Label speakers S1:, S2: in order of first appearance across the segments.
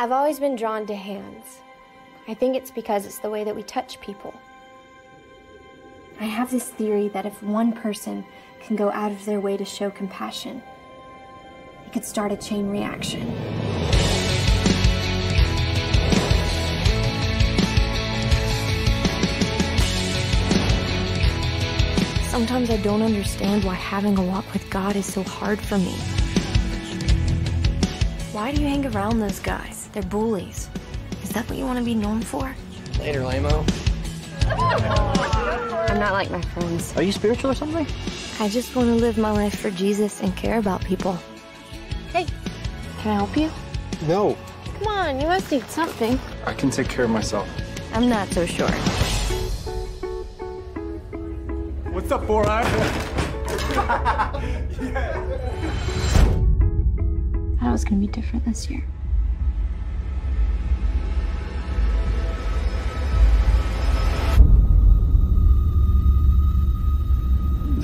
S1: I've always been drawn to hands. I think it's because it's the way that we touch people. I have this theory that if one person can go out of their way to show compassion, it could start a chain reaction. Sometimes I don't understand why having a walk with God is so hard for me. Why do you hang around those guys? They're bullies. Is that what you want to be known for?
S2: Later, Lamo.
S1: I'm not like my friends.
S2: Are you spiritual or something?
S1: I just want to live my life for Jesus and care about people. Hey, can I help you?
S3: No,
S1: Come on, you must need something.
S3: I can take care of myself.
S1: I'm not so sure.
S3: What's up, Four Eye?
S1: I thought it was going to be different this year.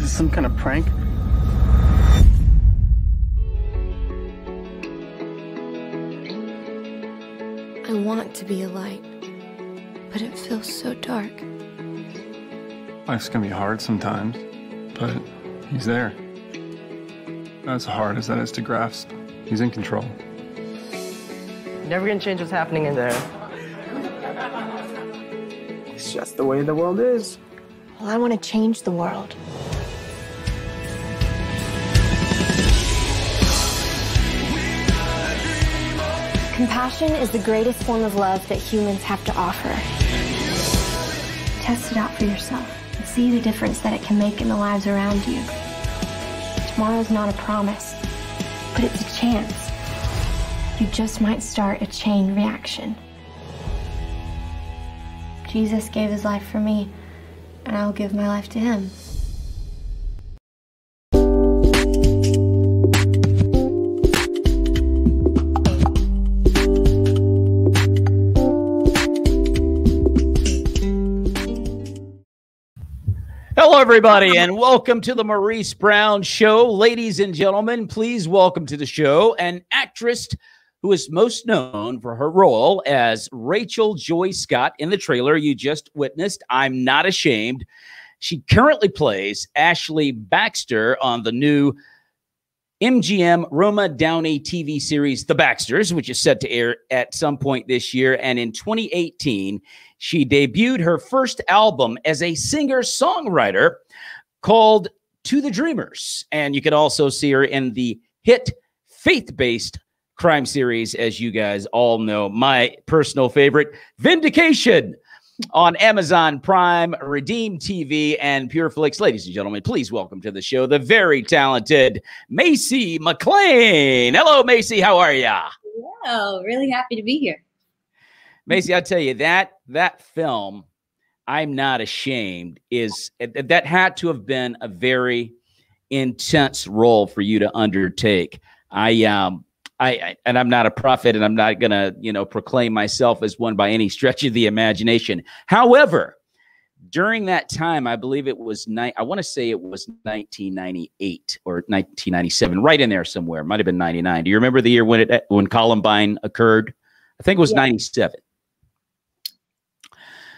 S3: This some kind of prank?
S1: I want to be a light, but it feels so dark.
S3: Life's gonna be hard sometimes, but he's there. As hard as that is to grasp, he's in control.
S2: Never gonna change what's happening in there.
S4: It's just the way the world is.
S1: Well, I want to change the world. Compassion is the greatest form of love that humans have to offer. Test it out for yourself and see the difference that it can make in the lives around you. Tomorrow's not a promise, but it's a chance. You just might start a chain reaction. Jesus gave his life for me, and I'll give my life to him.
S5: Hello, everybody, and welcome to the Maurice Brown Show. Ladies and gentlemen, please welcome to the show an actress who is most known for her role as Rachel Joy Scott in the trailer you just witnessed. I'm not ashamed. She currently plays Ashley Baxter on the new MGM Roma Downey TV series The Baxters, which is set to air at some point this year. And in 2018, she debuted her first album as a singer songwriter called To the Dreamers. And you can also see her in the hit faith based crime series, as you guys all know, my personal favorite, Vindication. On Amazon Prime, Redeem TV, and PureFlix. Ladies and gentlemen, please welcome to the show the very talented Masey McClain. Hello, Masey. How are ya?
S6: Oh, really happy to be here.
S5: Masey, I'll tell you that that film, I'm not ashamed, is that had to have been a very intense role for you to undertake. I um I, I and I'm not a prophet and I'm not gonna, you know, proclaim myself as one by any stretch of the imagination. However, during that time, I believe it was ni- I want to say it was 1998 or 1997, right in there somewhere. Might have been 99. Do you remember the year when it when Columbine occurred? I think it was
S6: Yeah.
S5: 97.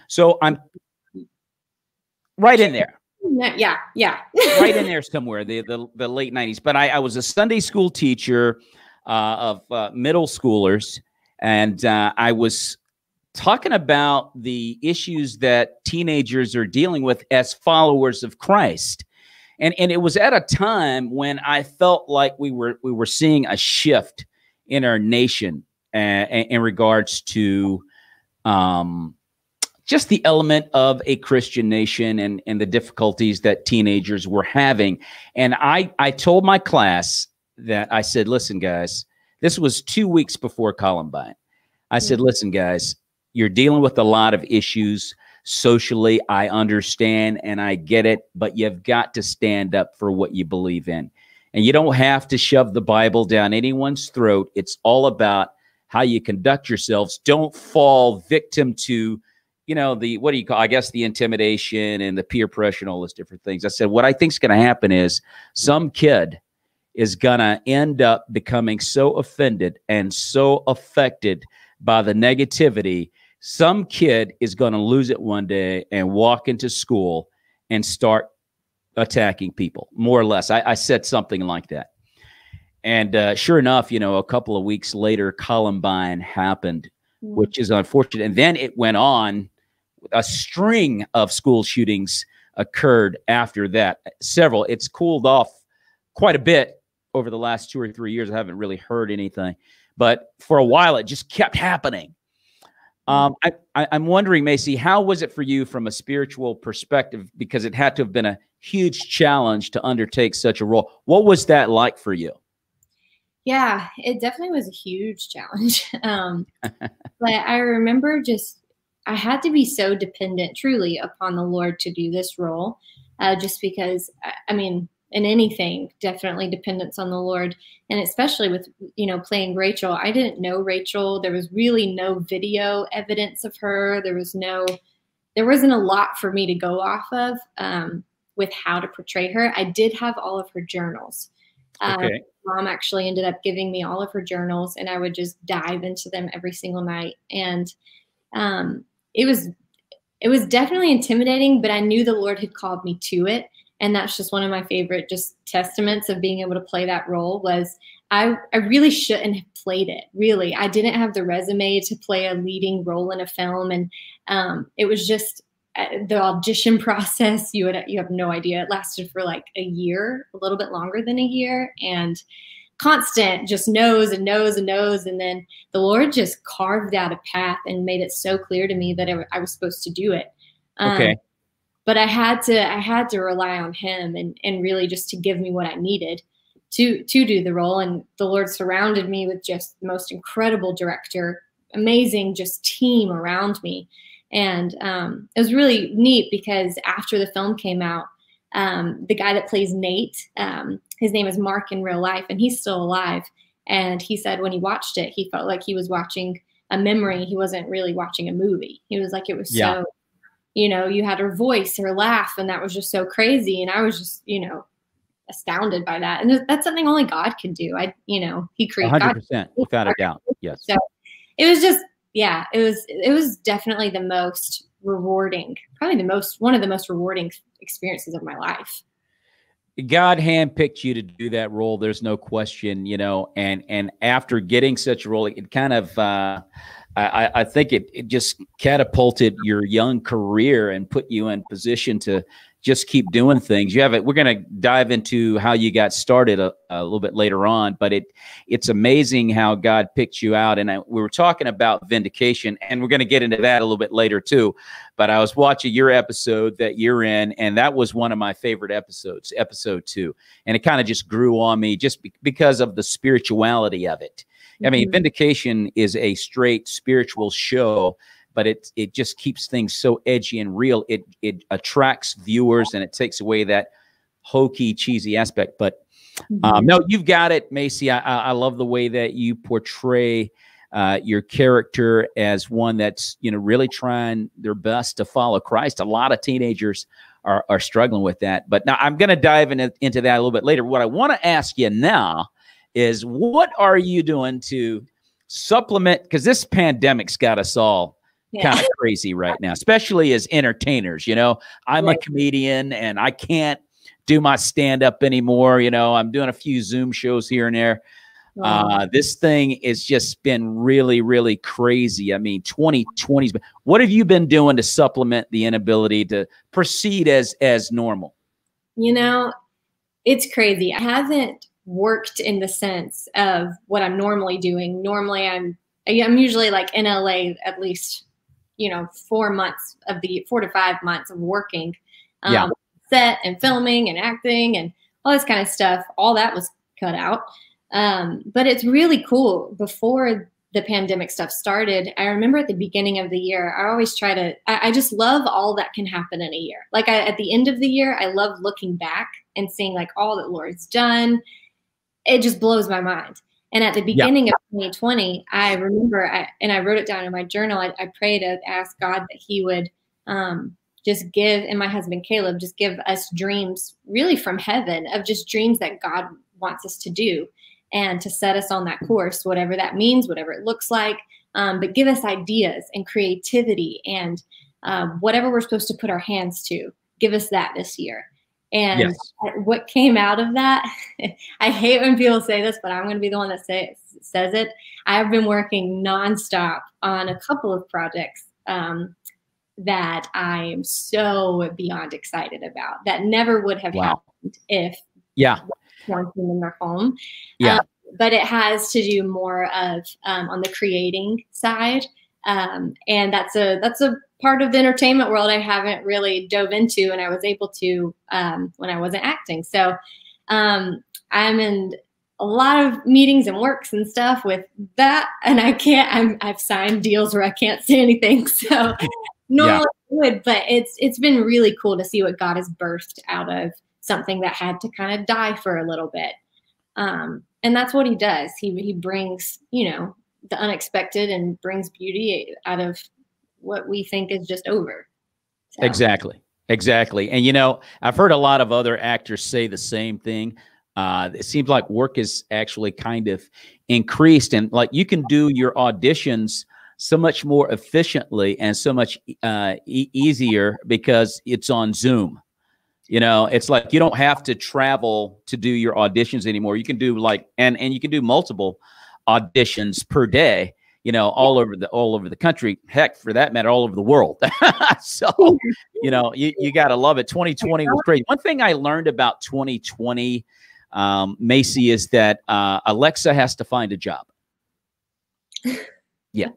S5: So I'm right in there,
S6: Yeah, yeah.
S5: right in there somewhere, the the, the late 90s. But I, I was a Sunday school teacher uh, of uh, middle schoolers, and uh, I was talking about the issues that teenagers are dealing with as followers of Christ. And, and it was at a time when I felt like we were we were seeing a shift in our nation uh, in regards to um, just the element of a Christian nation and, and the difficulties that teenagers were having. And I, I told my class that I said, listen, guys, this was two weeks before Columbine. I said, mm-hmm. listen, guys, you're dealing with a lot of issues socially. I understand and I get it, but you've got to stand up for what you believe in. And you don't have to shove the Bible down anyone's throat. It's all about how you conduct yourselves. Don't fall victim to, you know, the what do you call? I guess the intimidation and the peer pressure and all those different things. I said, what I think is going to happen is some kid is going to end up becoming so offended and so affected by the negativity, some kid is going to lose it one day and walk into school and start attacking people, more or less. I, I said something like that. And uh, sure enough, you know, a couple of weeks later, Columbine happened, mm. which is unfortunate. And then it went on. A string of school shootings occurred after that. Several. It's cooled off quite a bit over the last two or three years. I haven't really heard anything, but for a while, it just kept happening. Um, I, I, I'm wondering, Masey, how was it for you from a spiritual perspective? Because it had to have been a huge challenge to undertake such a role. What was that like for you?
S6: Yeah, it definitely was a huge challenge. Um, but I remember just, I had to be so dependent truly upon the Lord to do this role, uh, just because, I mean, in anything, definitely dependence on the Lord. And especially with, you know, playing Rachel, I didn't know Rachel. There was really no video evidence of her. There was no, there wasn't a lot for me to go off of um, with how to portray her. I did have all of her journals. Um, okay. Um, mom actually ended up giving me all of her journals and I would just dive into them every single night. And um, it was, it was definitely intimidating, but I knew the Lord had called me to it and that's just one of my favorite just testaments of being able to play that role was I, I really shouldn't have played it really. I didn't have the resume to play a leading role in a film. And um, it was just uh, the audition process you would you have no idea. It lasted for like a year a little bit longer than a year and constant just knows and knows and knows and then the lord just carved out a path and made it so clear to me that I was supposed to do it.
S5: Um, okay
S6: but I had to I had to rely on him and and really just to give me what I needed to to do the role. And the Lord surrounded me with just the most incredible director amazing just team around me. And um, it was really neat because after the film came out um, the guy that plays Nate um, his name is Mark in real life and he's still alive. And he said when he watched it he felt like he was watching a memory. He wasn't really watching a movie. He was like it was yeah. so you know, you had her voice, her laugh, and that was just so crazy. And I was just, you know, astounded by that. And that's something only God can do. I, you know, He created.
S5: Hundred percent, without a doubt. Yes.
S6: So it was just, yeah, it was, it was definitely the most rewarding, probably the most, one of the most rewarding experiences of my life.
S5: God handpicked you to do that role. There's no question, you know, and and after getting such a role, it kind of uh, I, I think it, it just catapulted your young career and put you in position to just keep doing things. You have it. We're going to dive into how you got started a, a, little bit later on, but it it's amazing how God picked you out. And I, we were talking about vindication, and we're going to get into that a little bit later too. But I was watching your episode that you're in, and that was one of my favorite episodes, episode two, and it kind of just grew on me just be, because of the spirituality of it. I mean, mm-hmm. Vindication is a straight spiritual show, but it it just keeps things so edgy and real. It it attracts viewers and it takes away that hokey, cheesy aspect. But um, mm-hmm. no, you've got it, Macy. I, I love the way that you portray uh, your character as one that's you know really trying their best to follow Christ. A lot of teenagers are are struggling with that. But now I'm going to dive in, into that a little bit later. What I want to ask you now is what are you doing to supplement? Because this pandemic's got us all yeah. kind of crazy right now, especially as entertainers. You know, I'm right. a comedian and I can't do my stand up anymore. You know, I'm doing a few Zoom shows here and there. Wow. Uh, this thing has just been really, really crazy. I mean, 2020's. What have you been doing to supplement the inability to proceed as as normal?
S6: You know, it's crazy. I haven't worked in the sense of what I'm normally doing. Normally, I'm I'm usually like in LA at least, you know, four months of the four to five months of working, um, yeah. set and filming and acting and all this kind of stuff. All that was cut out. Um, but it's really cool. Before the pandemic stuff started, I remember at the beginning of the year, I always try to, I, I just love all that can happen in a year. Like I, at the end of the year, I love looking back and seeing like all that Lord's done it just blows my mind. And at the beginning yeah. of 2020, I remember, I, and I wrote it down in my journal. I, I prayed to ask God that He would um, just give, and my husband Caleb, just give us dreams, really from heaven, of just dreams that God wants us to do, and to set us on that course, whatever that means, whatever it looks like. um, but give us ideas and creativity and um, whatever we're supposed to put our hands to. Give us that this year. And
S5: Yes.
S6: what came out of that, I hate when people say this, but I'm going to be the one that say, says it. I've been working nonstop on a couple of projects um, that I am so beyond excited about that never would have
S5: Wow.
S6: happened if
S5: Yeah.
S6: quarantine in their home.
S5: Yeah.
S6: Um, but it has to do more of um, on the creating side. Um, and that's a that's a part of the entertainment world I haven't really dove into, and I was able to um, when I wasn't acting. So um, I'm in a lot of meetings and works and stuff with that, and I can't. I'm, I've signed deals where I can't say anything. So normally I would, but it's it's been really cool to see what God has birthed out of something that had to kind of die for a little bit. Um, and that's what he does. He he brings you know the unexpected and brings beauty out of what we think is just over. So,
S5: Exactly. Exactly. And you know, I've heard a lot of other actors say the same thing. Uh, it seems like work is actually kind of increased, and like you can do your auditions so much more efficiently and so much uh, e- easier because it's on Zoom. You know, it's like you don't have to travel to do your auditions anymore. You can do like and and you can do multiple auditions per day. You know, all over the all over the country. Heck, for that matter, all over the world. so you know, you, you got to love it. 2020 was great. One thing I learned about 2020, um, Masey, is that uh, Alexa has to find a job. Yeah.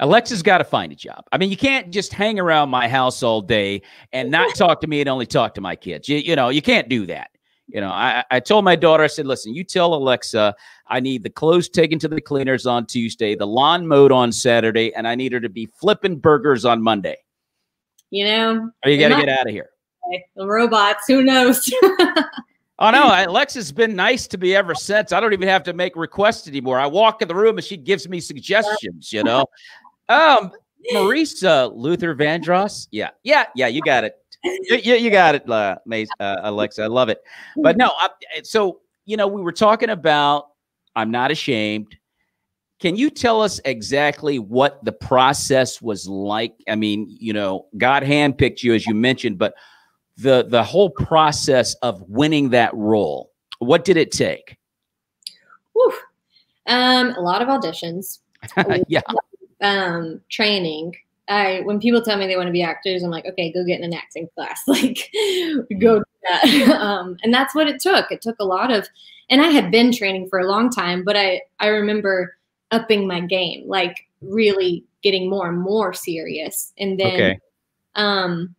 S5: Alexa's got to find a job. I mean, you can't just hang around my house all day and not talk to me and only talk to my kids. You, you know, you can't do that. You know, I, I told my daughter, I said, listen, you tell Alexa I need the clothes taken to the cleaners on Tuesday, the lawn mowed on Saturday, and I need her to be flipping burgers on Monday.
S6: You know,
S5: Or you got to get out of here.
S6: the robots. Who knows?
S5: Oh no, Alexa's been nice to me ever since. I don't even have to make requests anymore. I walk in the room and she gives me suggestions. You know, um, Maurice Luther Vandross. Yeah, yeah, yeah. You got it. You, you, got it, uh, uh, Alexa. I love it. But no, I, so you know, we were talking about. I'm not ashamed. Can you tell us exactly what the process was like? I mean, you know, God handpicked you as you mentioned, but the the whole process of winning that role. What did it take?
S6: Whew. Um, a lot of auditions,
S5: yeah,
S6: um, training. I when people tell me they want to be actors, I'm like, okay, go get in an acting class. Like, go do that. um, and that's what it took. It took a lot of, and I had been training for a long time, but I I remember upping my game, like really getting more and more serious. And then,
S5: okay,
S6: um,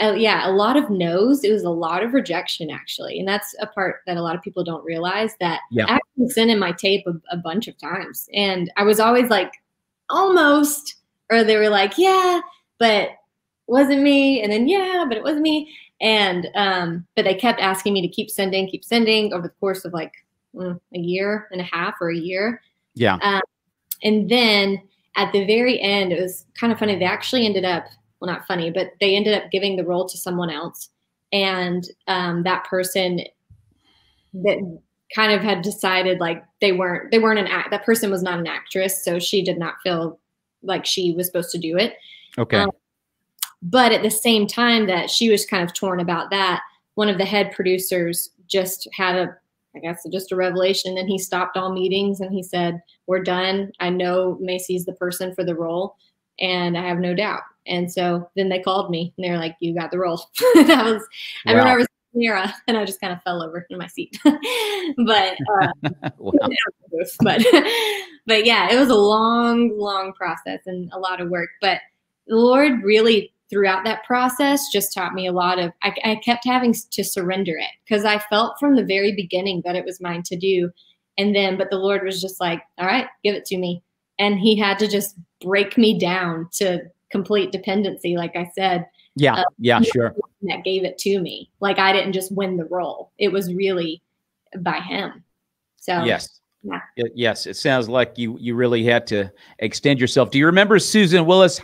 S6: uh, yeah, a lot of no's. It was a lot of rejection actually, and that's a part that a lot of people don't realize. That
S5: Yeah.
S6: acting sent in my tape a, a bunch of times, and I was always like, almost, or they were like, yeah, but wasn't me, and then yeah, but it wasn't me, and um, but they kept asking me to keep sending, keep sending over the course of like mm, a year and a half or a year,
S5: yeah,
S6: and then at the very end, it was kind of funny. They actually ended up, well, not funny, but they ended up giving the role to someone else. And um, that person that kind of had decided like they weren't, they weren't an act, that person was not an actress. So she did not feel like she was supposed to do it.
S5: okay,
S6: um, But at the same time that she was kind of torn about that, one of the head producers just had a, I guess, just a revelation. And then he stopped all meetings and he said, We're done. I know Masey's the person for the role, and I have no doubt. And so then they called me and they were like, You got the role. that was, I remember. I was Mira and I just kind of fell over in my seat. but, uh, but but yeah, it was a long, long process and a lot of work. But the Lord really throughout that process just taught me a lot of I, I kept having to surrender it because I felt from the very beginning that it was mine to do. And then but the Lord was just like, all right, give it to me. And he had to just break me down to complete dependency, like I said,
S5: yeah, yeah, sure,
S6: that gave it to me. Like I didn't just win the role. It was really by him. So
S5: yes.
S6: Yeah.
S5: Y- Yes, it sounds like you you really had to extend yourself. Do you remember Susan Willis?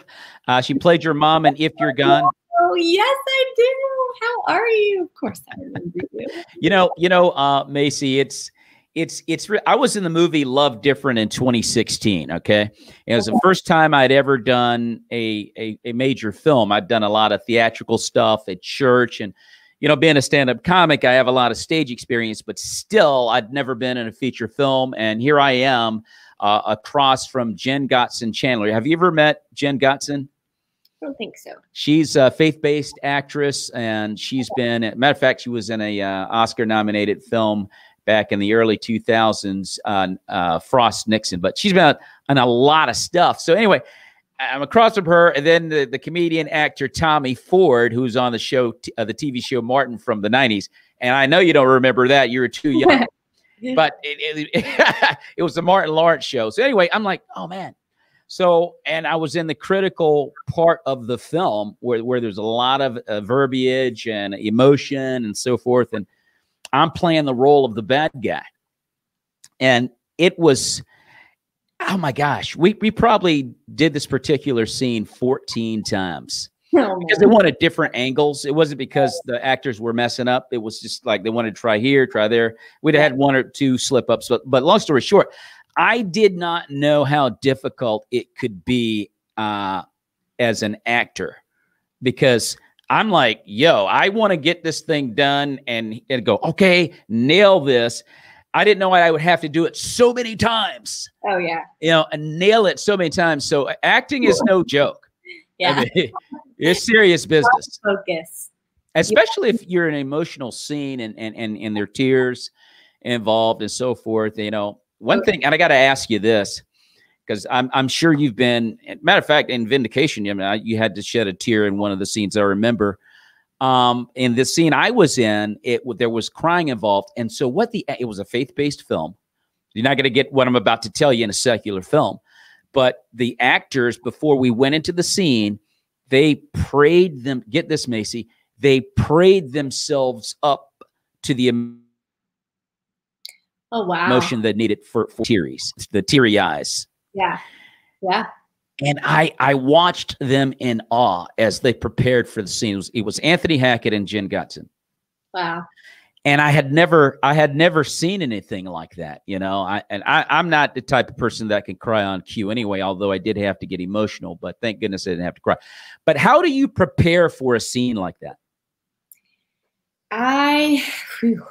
S5: Uh, she played your mom in If You're Gone.
S6: Oh yes, I do. How are you? Of course, I remember you.
S5: You know, you know, uh, Masey. It's it's it's re- I was in the movie Love Different in 2016. Okay, it was the first time I'd ever done a, a a major film. I've done a lot of theatrical stuff at church, and you know, being a stand-up comic, I have a lot of stage experience, but still, I'd never been in a feature film, and here I am uh, across from Jen Gotzon Chandler. Have you ever met Jen Gotzon?
S6: I don't think so.
S5: She's a faith-based actress, and she's been. Matter of fact, she was in a uh, Oscar-nominated film back in the early 2000s on uh, Frost Nixon. But she's been on a lot of stuff. So anyway, I'm across from her, and then the, the comedian actor Tommy Ford, who's on the show, uh, the TV show Martin from the 90s. And I know you don't remember that; you were too young. but it, it, it was the Martin Lawrence show. So anyway, I'm like, oh man. So, and I was in the critical part of the film where, where there's a lot of uh, verbiage and emotion and so forth. And I'm playing the role of the bad guy. And it was, oh my gosh, we, we probably did this particular scene 14 times
S6: Oh,
S5: because they wanted different angles. It wasn't because the actors were messing up. It was just like they wanted to try here, try there. We'd have had one or two slip ups, but, but long story short, I did not know how difficult it could be uh, as an actor because I'm like, yo, I want to get this thing done and, and go, okay, nail this. I didn't know why I would have to do it so many times,
S6: oh yeah.
S5: you know, and nail it so many times. So uh, acting is no joke.
S6: Yeah.
S5: I mean, it's serious business,
S6: Focus.
S5: especially if you're in an emotional scene and and and, and there are tears involved and so forth. You know, one thing, and I got to ask you this because I'm I'm sure you've been. Matter of fact, in Vindication, I mean, you had to shed a tear in one of the scenes I remember. Um, in the scene I was in, it there was crying involved, and so what the it was a faith based film. You're not going to get what I'm about to tell you in a secular film, but the actors before we went into the scene, they prayed them. Get this, Masey. They prayed themselves up to the
S6: Oh wow.
S5: emotion that needed for, for tears, the teary eyes.
S6: Yeah. Yeah.
S5: And I I watched them in awe as they prepared for the scene. It was, it was Anthony Hackett and Jen Gotzon.
S6: Wow.
S5: And I had never I had never seen anything like that, you know. I and I, I'm not the type of person that can cry on cue anyway, although I did have to get emotional, but thank goodness I didn't have to cry. But how do you prepare for a scene like that?
S6: I, whew.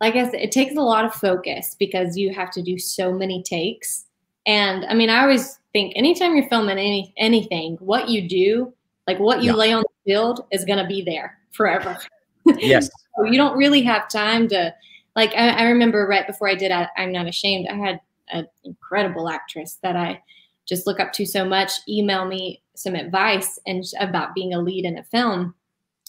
S6: like I said, it takes a lot of focus because you have to do so many takes. And I mean, I always think anytime you're filming any anything, what you do, like what you
S5: Yeah.
S6: lay on the field, is going to be there forever.
S5: Yes.
S6: So you don't really have time to, like, I, I remember right before I did I, I'm Not Ashamed, I had an incredible actress that I just look up to so much email me some advice and about being a lead in a film.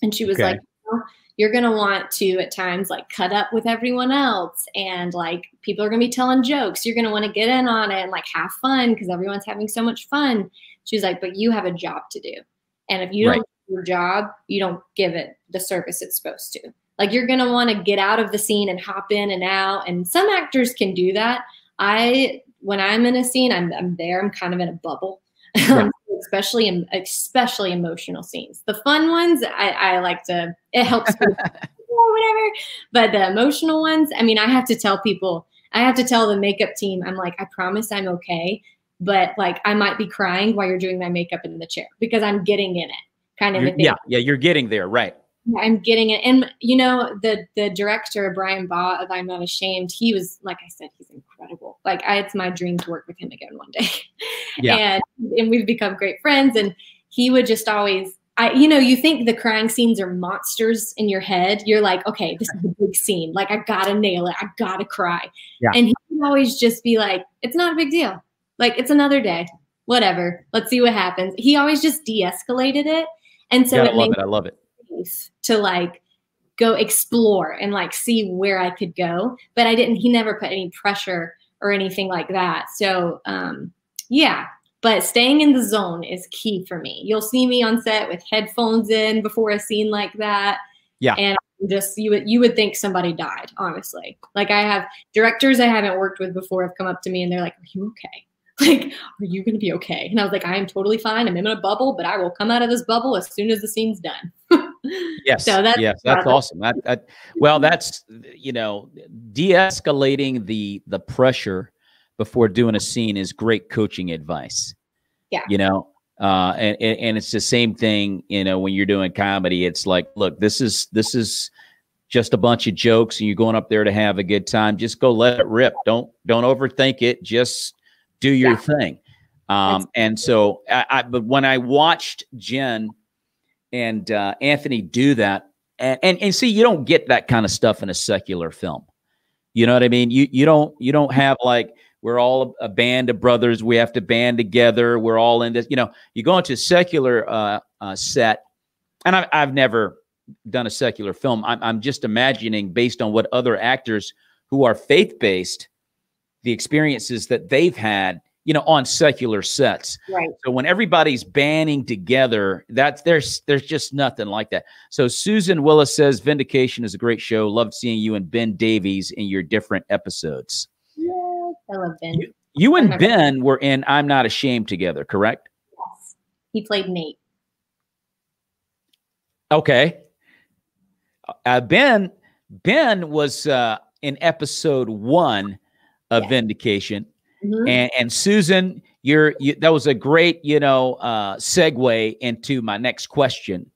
S6: And she was
S5: Okay.
S6: like, "You know, you're going to want to at times like cut up with everyone else and like people are going to be telling jokes. You're going to want to get in on it and like have fun because everyone's having so much fun. She was like, but you have a job to do. And if you
S5: Right.
S6: don't do your job, you don't give it the service it's supposed to. Like you're going to want to get out of the scene and hop in and out. And some actors can do that. I, when I'm in a scene, I'm, I'm there. I'm kind of in a bubble. especially in, especially emotional scenes. The fun ones, I, I like to. It helps me or whatever. But the emotional ones, I mean, I have to tell people. I have to tell the makeup team. I'm like, I promise I'm okay, but like I might be crying while you're doing my makeup in the chair because I'm getting in it, kind of a
S5: You're-
S6: thing.
S5: yeah, yeah, you're getting there, right?
S6: I'm getting it. And you know, the the director Brian Baugh of I'm Not Ashamed, he was like I said, he's incredible. Like I, it's my dream to work with him again one day.
S5: Yeah.
S6: and and we've become great friends. And he would just always, I you know, you think the crying scenes are monsters in your head. You're like, okay, this is a big scene. Like I gotta nail it. I gotta cry.
S5: Yeah.
S6: And he would always just be like, it's not a big deal. Like it's another day. Whatever. Let's see what happens. He always just de-escalated it. And so
S5: Gotta
S6: it
S5: love it. I love it.
S6: Space to like go explore and like see where I could go. But I didn't, he never put any pressure or anything like that. So um yeah. But staying in the zone is key for me. You'll see me on set with headphones in before a scene like that.
S5: Yeah.
S6: And just you would you would think somebody died, honestly. Like I have directors I haven't worked with before have come up to me and they're like, Are you okay? Like, are you gonna be okay? And I was like, I am totally fine. I'm in a bubble, but I will come out of this bubble as soon as the scene's done.
S5: Yes.
S6: So that's
S5: yes, that's
S6: uh,
S5: awesome. Well, that's you know, de-escalating the the pressure before doing a scene is great coaching advice.
S6: Yeah.
S5: You know, uh, and, and and it's the same thing. You know, when you're doing comedy, it's like, look, this is this is just a bunch of jokes, and you're going up there to have a good time. Just go let it rip. Don't don't overthink it. Just do your
S6: Yeah.
S5: thing. Um, and so, I, I, but when I watched Jen and uh, Anthony do that, and, and and see, you don't get that kind of stuff in a secular film. You know what I mean? You you don't you don't have like we're all a, band of brothers. We have to band together. We're all in this. You know, you go into a secular uh, uh, set, and I, I've never done a secular film. I'm, I'm just imagining based on what other actors who are faith based, the experiences that they've had. You know, on secular sets.
S6: right.
S5: So when everybody's banding together, that's there's there's just nothing like that. So Susan Willis says Vindication is a great show. Loved seeing you and Ben Davies in your different episodes.
S6: Yes, I love Ben.
S5: You and Ben were in I'm Not Ashamed together, correct?
S6: Yes. He played Nate.
S5: Okay. Uh, Ben Ben was uh, in episode one of
S6: Yeah.
S5: Vindication.
S6: Mhm.
S5: and and Susan, you're you, that was a great you know uh, segue into my next question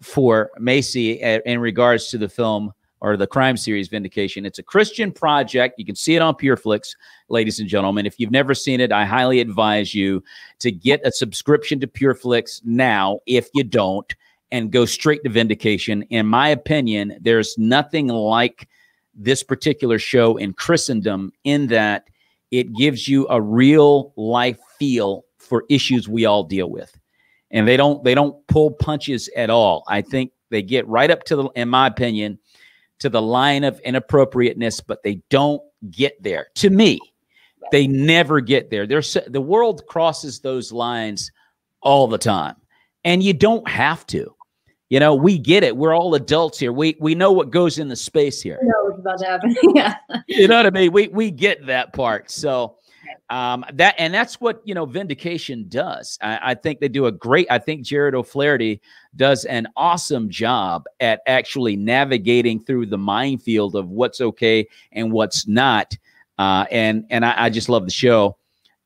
S5: for Macy a- in regards to the film or the crime series Vindication. It's a Christian project. You can see it on PureFlix, ladies and gentlemen. If you've never seen it, I highly advise you to get a subscription to PureFlix now. If you don't, and go straight to Vindication. In my opinion, there's nothing like this particular show in Christendom in that it gives you a real life feel for issues we all deal with. And they don't they don't pull punches at all. I think they get right up to the in my opinion to the line of inappropriateness but they don't get there. To me they never get there. The world crosses those lines all the time. And you don't have to you know we get it we're all adults here we we know what goes in the space here
S6: I know what's about to happen. yeah.
S5: you know what I mean? We we get that part. So um that and that's what you know vindication does. I, I think they do a great I think Jared O'Flaherty does an awesome job at actually navigating through the minefield of what's okay and what's not. Uh and and I, I just love the show.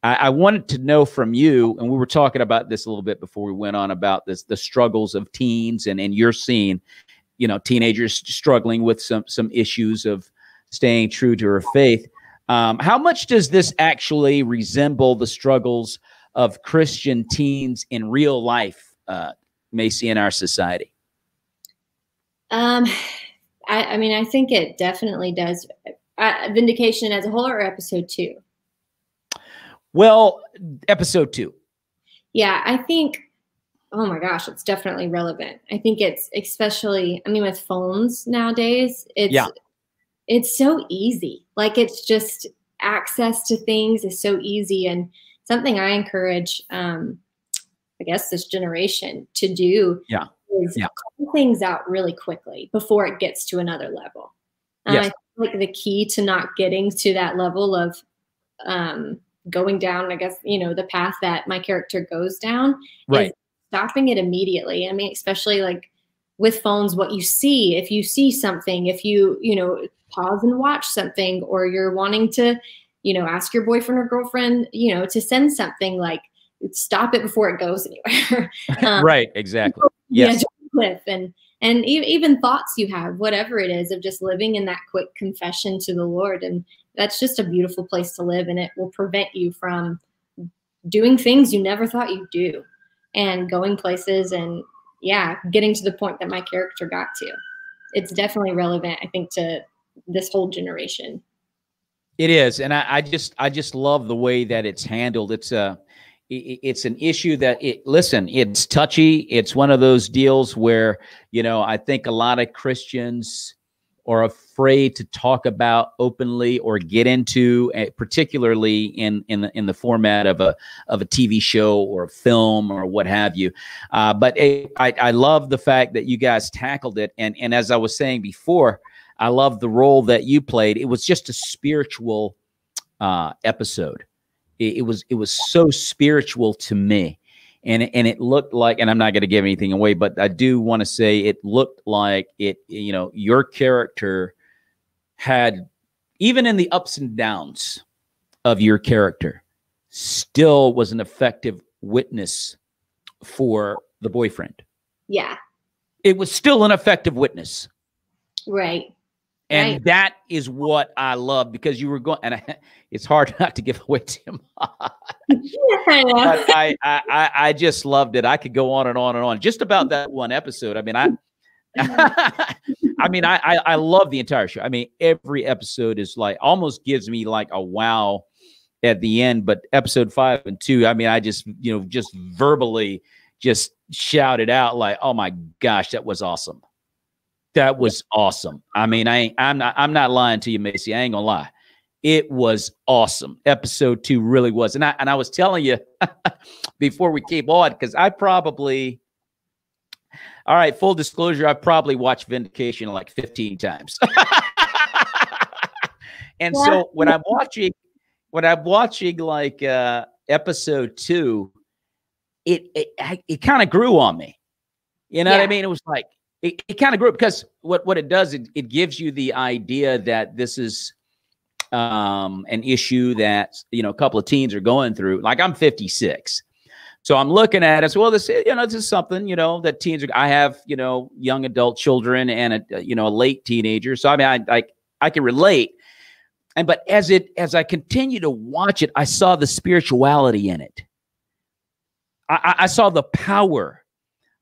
S5: I, I wanted to know from you, and we were talking about this a little bit before we went on about this the struggles of teens and and you're seeing you know teenagers struggling with some some issues of staying true to her faith um, how much does this actually resemble the struggles of christian teens in real life uh, masey in our society
S6: Um, I, I mean, I think it definitely does. Uh, Vindication as a whole, or episode two?
S5: Well episode two
S6: Yeah, I think. Oh my gosh, it's definitely relevant. I think it's especially. I mean, with phones nowadays, it's
S5: Yeah.
S6: it's so easy. Like it's just access to things is so easy, and something I encourage. Um, I guess this generation to do.
S5: Yeah.
S6: Is
S5: Yeah.
S6: call things out really quickly before it gets to another level. And
S5: Yes.
S6: I feel like the key to not getting to that level of um, going down, I guess, you know, the path that my character goes down
S5: right
S6: is stopping it immediately. I mean, especially like with phones, what you see, if you see something, if you, you know, pause and watch something, or you're wanting to, you know, ask your boyfriend or girlfriend, you know, to send something like stop it before it goes anywhere. Um,
S5: right exactly yes
S6: edge of the cliff and and even thoughts you have whatever it is of just living in that quick confession to the lord and that's just a beautiful place to live and it will prevent you from doing things you never thought you'd do and going places and yeah getting to the point that my character got to it's definitely relevant i think to this whole generation
S5: It is, and I, I just I just love the way that it's handled. It's a it's an issue that it listen, it's touchy. It's one of those deals where you know I think a lot of Christians are afraid to talk about openly or get into, eh, particularly in in the in the format of a of a TV show or a film or what have you. Uh, but I I love the fact that you guys tackled it, and and as I was saying before. I love the role that you played. It was just a spiritual uh, episode. It, it was it was so spiritual to me, and and it looked like, and I'm not going to give anything away, but I do want to say it looked like it. You know, your character had even in the ups and downs of your character, still was an effective witness for the boyfriend.
S6: Yeah.
S5: It was still an effective witness.
S6: Right.
S5: And
S6: Right.
S5: that is what I love because you were going, and I, it's hard not to give away too much.
S6: I
S5: but I, I, I, I just loved it. I could go on and on and on just about that one episode. I mean, I, I mean, I, I, I love the entire show. I mean, every episode is like almost gives me like a wow at the end. But episode five and two, I mean, I just you know just verbally just shouted out like, "Oh my gosh, that was awesome! That was awesome!" I mean, I ain't, I'm not I'm not lying to you, Masey. I ain't gonna lie. It was awesome. Episode two really was, and I and I was telling you before we came on because I probably. All right, full disclosure, I probably watched Vindication like 15 times. and so when I'm watching when I'm watching like uh episode 2, it it it kind of grew on me. You know what I mean? It was like it, it kind of grew because what what it does it, it gives you the idea that this is um an issue that you know a couple of teens are going through. Like I'm 56. So I'm looking at it. Well, this, you know, this is something, you know, that teens are, I have, you know, young adult children and a, you know, a late teenager. So, I mean, I, I, I can relate. And, but as it, as I continue to watch it, I saw the spirituality in it. I- I saw the power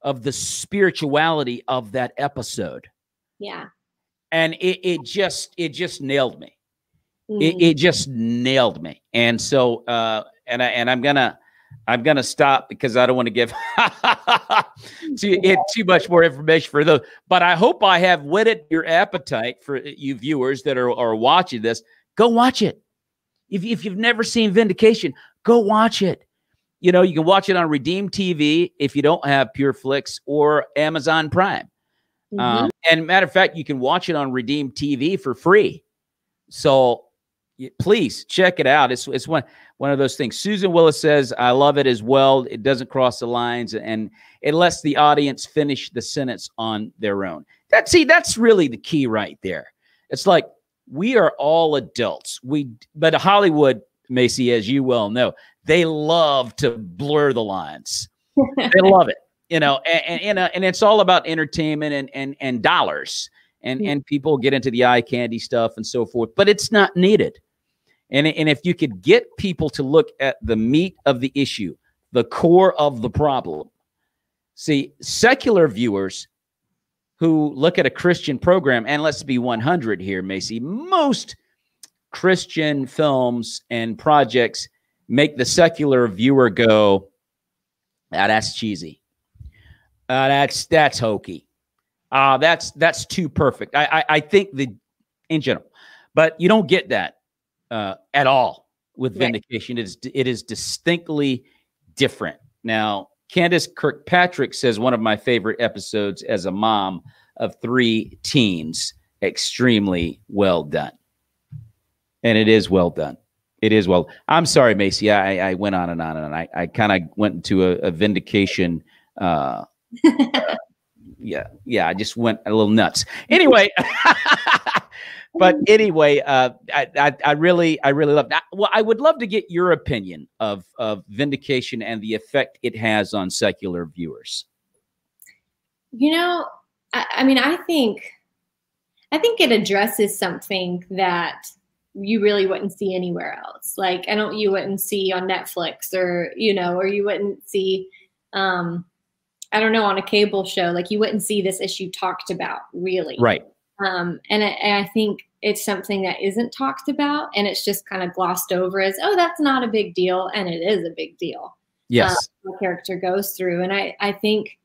S5: of the spirituality of that episode.
S6: yeah.
S5: And it, it just, it just nailed me it,
S6: Mm.
S5: it just nailed me and so uh and i and i'm gonna i'm gonna stop because i don't want to give too, it, too much more information for those but i hope i have whetted your appetite for you viewers that are, are watching this go watch it if, if you've never seen vindication go watch it you know you can watch it on redeem tv if you don't have pure flix or amazon prime
S6: Mhm.
S5: um, and matter of fact, you can watch it on Redeem TV for free. So please check it out. It's it's one one of those things. Susan Willis says, "I love it as well. It doesn't cross the lines, and it lets the audience finish the sentence on their own." That see, that's really the key right there. It's like we are all adults. We but Hollywood, Masey, as you well know, they love to blur the lines they love it you know and and, and, uh, and it's all about entertainment and and and dollars and
S6: Yeah.
S5: and people get into the eye candy stuff and so forth but it's not needed and and if you could get people to look at the meat of the issue the core of the problem see secular viewers who look at a christian program and let's be 100 here masey most christian films and projects make the secular viewer go Ah, that's cheesy. Uh, that's that's hokey. Uh, that's that's too perfect. I, I I think the in general, but you don't get that uh, at all with
S6: Right.
S5: vindication. It is it is distinctly different. Now, Candace Kirkpatrick says one of my favorite episodes as a mom of three teens. Extremely well done, and it is well done. It is well. I'm sorry, Masey. I, I went on and on and on. I, I kind of went into a, a vindication. Uh, yeah, yeah. I just went a little nuts. Anyway, but anyway, uh, I, I, I really, I really love. That. Well, I would love to get your opinion of of vindication and the effect it has on secular viewers.
S6: You know, I, I mean, I think, I think it addresses something that you really wouldn't see anywhere else. Like, I don't, you wouldn't see on Netflix or, you know, or you wouldn't see, um, I don't know, on a cable show. Like, you wouldn't see this issue talked about really.
S5: Right.
S6: Um, and, I, and I think it's something that isn't talked about and it's just kind of glossed over as, oh, that's not a big deal. And it is a big deal
S5: Yes.
S6: the character goes through. And I, I think,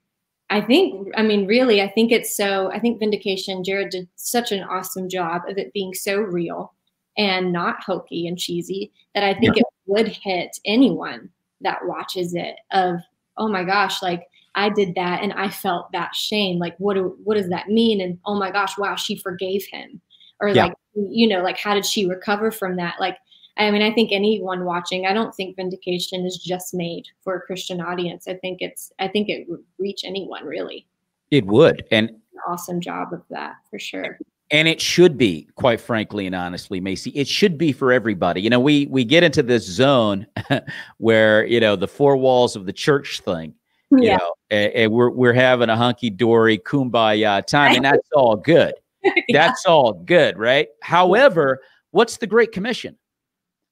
S6: I think, I mean, really, I think it's so, I think Vindication, Jared did such an awesome job of it being so real and not hokey and cheesy that I think it would hit anyone that watches it of, oh my gosh, like I did that and I felt that shame. Like, what, do, what does that mean? And oh my gosh, wow, she forgave him. Or
S5: Yeah.
S6: like, you know, like how did she recover from that? Like, I mean, I think anyone watching, I don't think Vindication is just made for a Christian audience. I think it's, I think it would reach anyone really.
S5: It would, and
S6: awesome job of that for sure.
S5: And it should be, quite frankly and honestly, Masey. It should be for everybody. You know, we we get into this zone where you know the four walls of the church thing. You yeah. know, and, and we're we're having a hunky dory kumbaya time, and that's all good. yeah. That's all good, right? However, what's the Great Commission?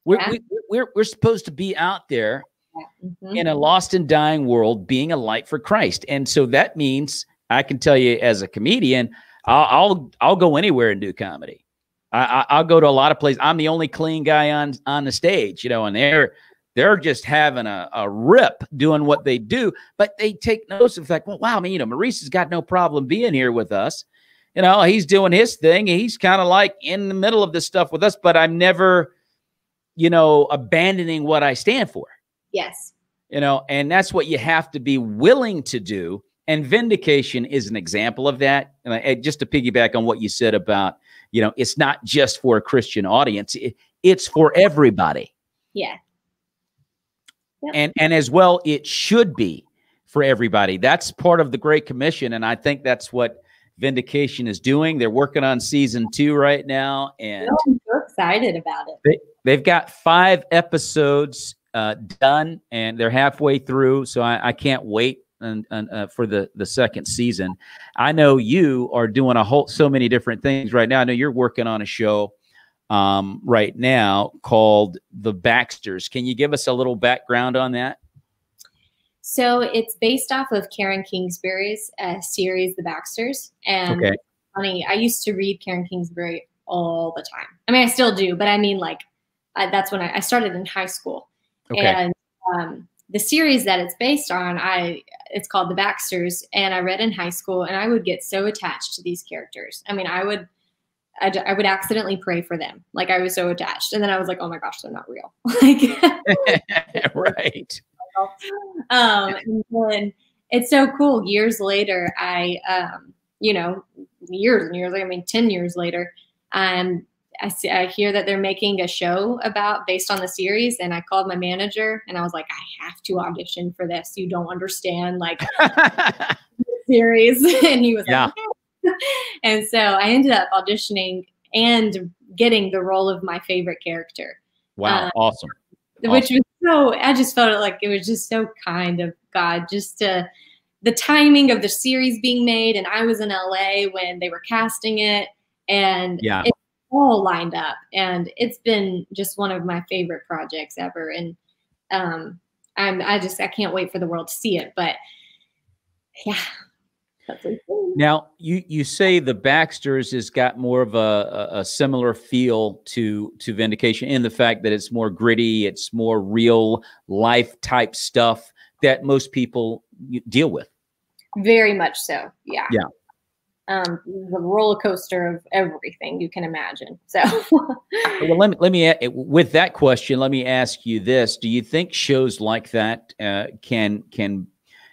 S5: We're yeah. we, we're we're supposed to be out there mm-hmm. in a lost and dying world, being a light for Christ, and so that means I can tell you as a comedian I'll I'll, I'll go anywhere and do comedy. I, I will go to a lot of places. I'm the only clean guy on on the stage, you know, and they're they're just having a, a rip doing what they do, but they take notice of fact, well, wow, I mean, you know, Maurice has got no problem being here with us. You know, he's doing his thing. He's kind of like in the middle of this stuff with us, but I'm never, you know, abandoning what I stand for.
S6: Yes.
S5: You know, and that's what you have to be willing to do and vindication is an example of that. And I, just to piggyback on what you said about, you know, it's not just for a Christian audience; it, it's for everybody.
S6: Yeah.
S5: Yep. And and as well, it should be for everybody. That's part of the Great Commission, and I think that's what Vindication is doing. They're working on season two right now, and
S6: I'm so excited about it.
S5: They, they've got five episodes uh, done, and they're halfway through. So I, I can't wait and, and uh, for the the second season. I know you are doing a whole so many different things right now. I know you're working on a show um, right now called The Baxters. Can you give us a little background on that?
S6: So it's based off of Karen Kingsbury's uh, series, The Baxters. And okay. funny, I used to read Karen Kingsbury all the time. I mean, I still do, but I mean, like, I, that's when I, I, started in high school. Okay. And um, the series that it's based on, I it's called The Baxters, and I read in high school, and I would get so attached to these characters. I mean, I would. I, I would accidentally pray for them. Like I was so attached. And then I was like, oh my gosh, they're not real.
S5: like, right.
S6: Um, and then it's so cool. Years later, I, um, you know, years and years, I mean, 10 years later, um, I, see, I hear that they're making a show about based on the series, and I called my manager and I was like, I have to audition for this. You don't understand, like the series, and he was yeah. like, and so I ended up auditioning and getting the role of my favorite character.
S5: Wow, um, awesome.
S6: Which awesome. was so. I just felt like it was just so kind of God, just to the timing of the series being made, and I was in LA when they were casting it, and
S5: yeah.
S6: It, all lined up and it's been just one of my favorite projects ever and um i'm i just i can't wait for the world to see it but yeah
S5: now you you say the Baxters has got more of a, a, similar feel to to Vindication in the fact that it's more gritty, it's more real life type stuff that most people deal with.
S6: Very much so. Yeah.
S5: Yeah
S6: um, the roller coaster of everything you can imagine. So,
S5: well, let me let me with that question. Let me ask you this: Do you think shows like that uh, can can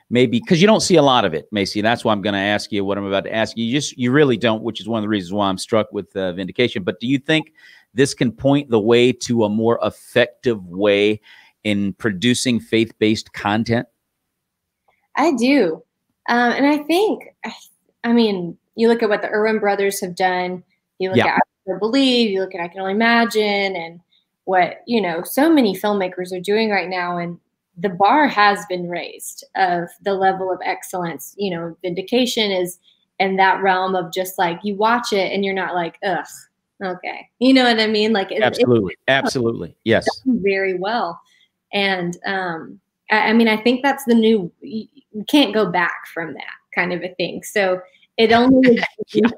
S5: maybe because you don't see a lot of it, Masey? That's why I'm going to ask you what I'm about to ask you. You just you really don't, which is one of the reasons why I'm struck with uh, Vindication. But do you think this can point the way to a more effective way in producing faith based content?
S6: I do. Um, and I think, I, I mean, you look at what the Erwin brothers have done. You look yeah. at I Believe. You look at I Can Only Imagine, and what you know, so many filmmakers are doing right now, and the bar has been raised of the level of excellence. You know, Vindication is in that realm of just like you watch it and you're not like, ugh, okay, you know what I mean? Like,
S5: absolutely, it, absolutely, yes,
S6: very well. And um, I, I mean, I think that's the new. You can't go back from that kind of a thing. So it only yeah.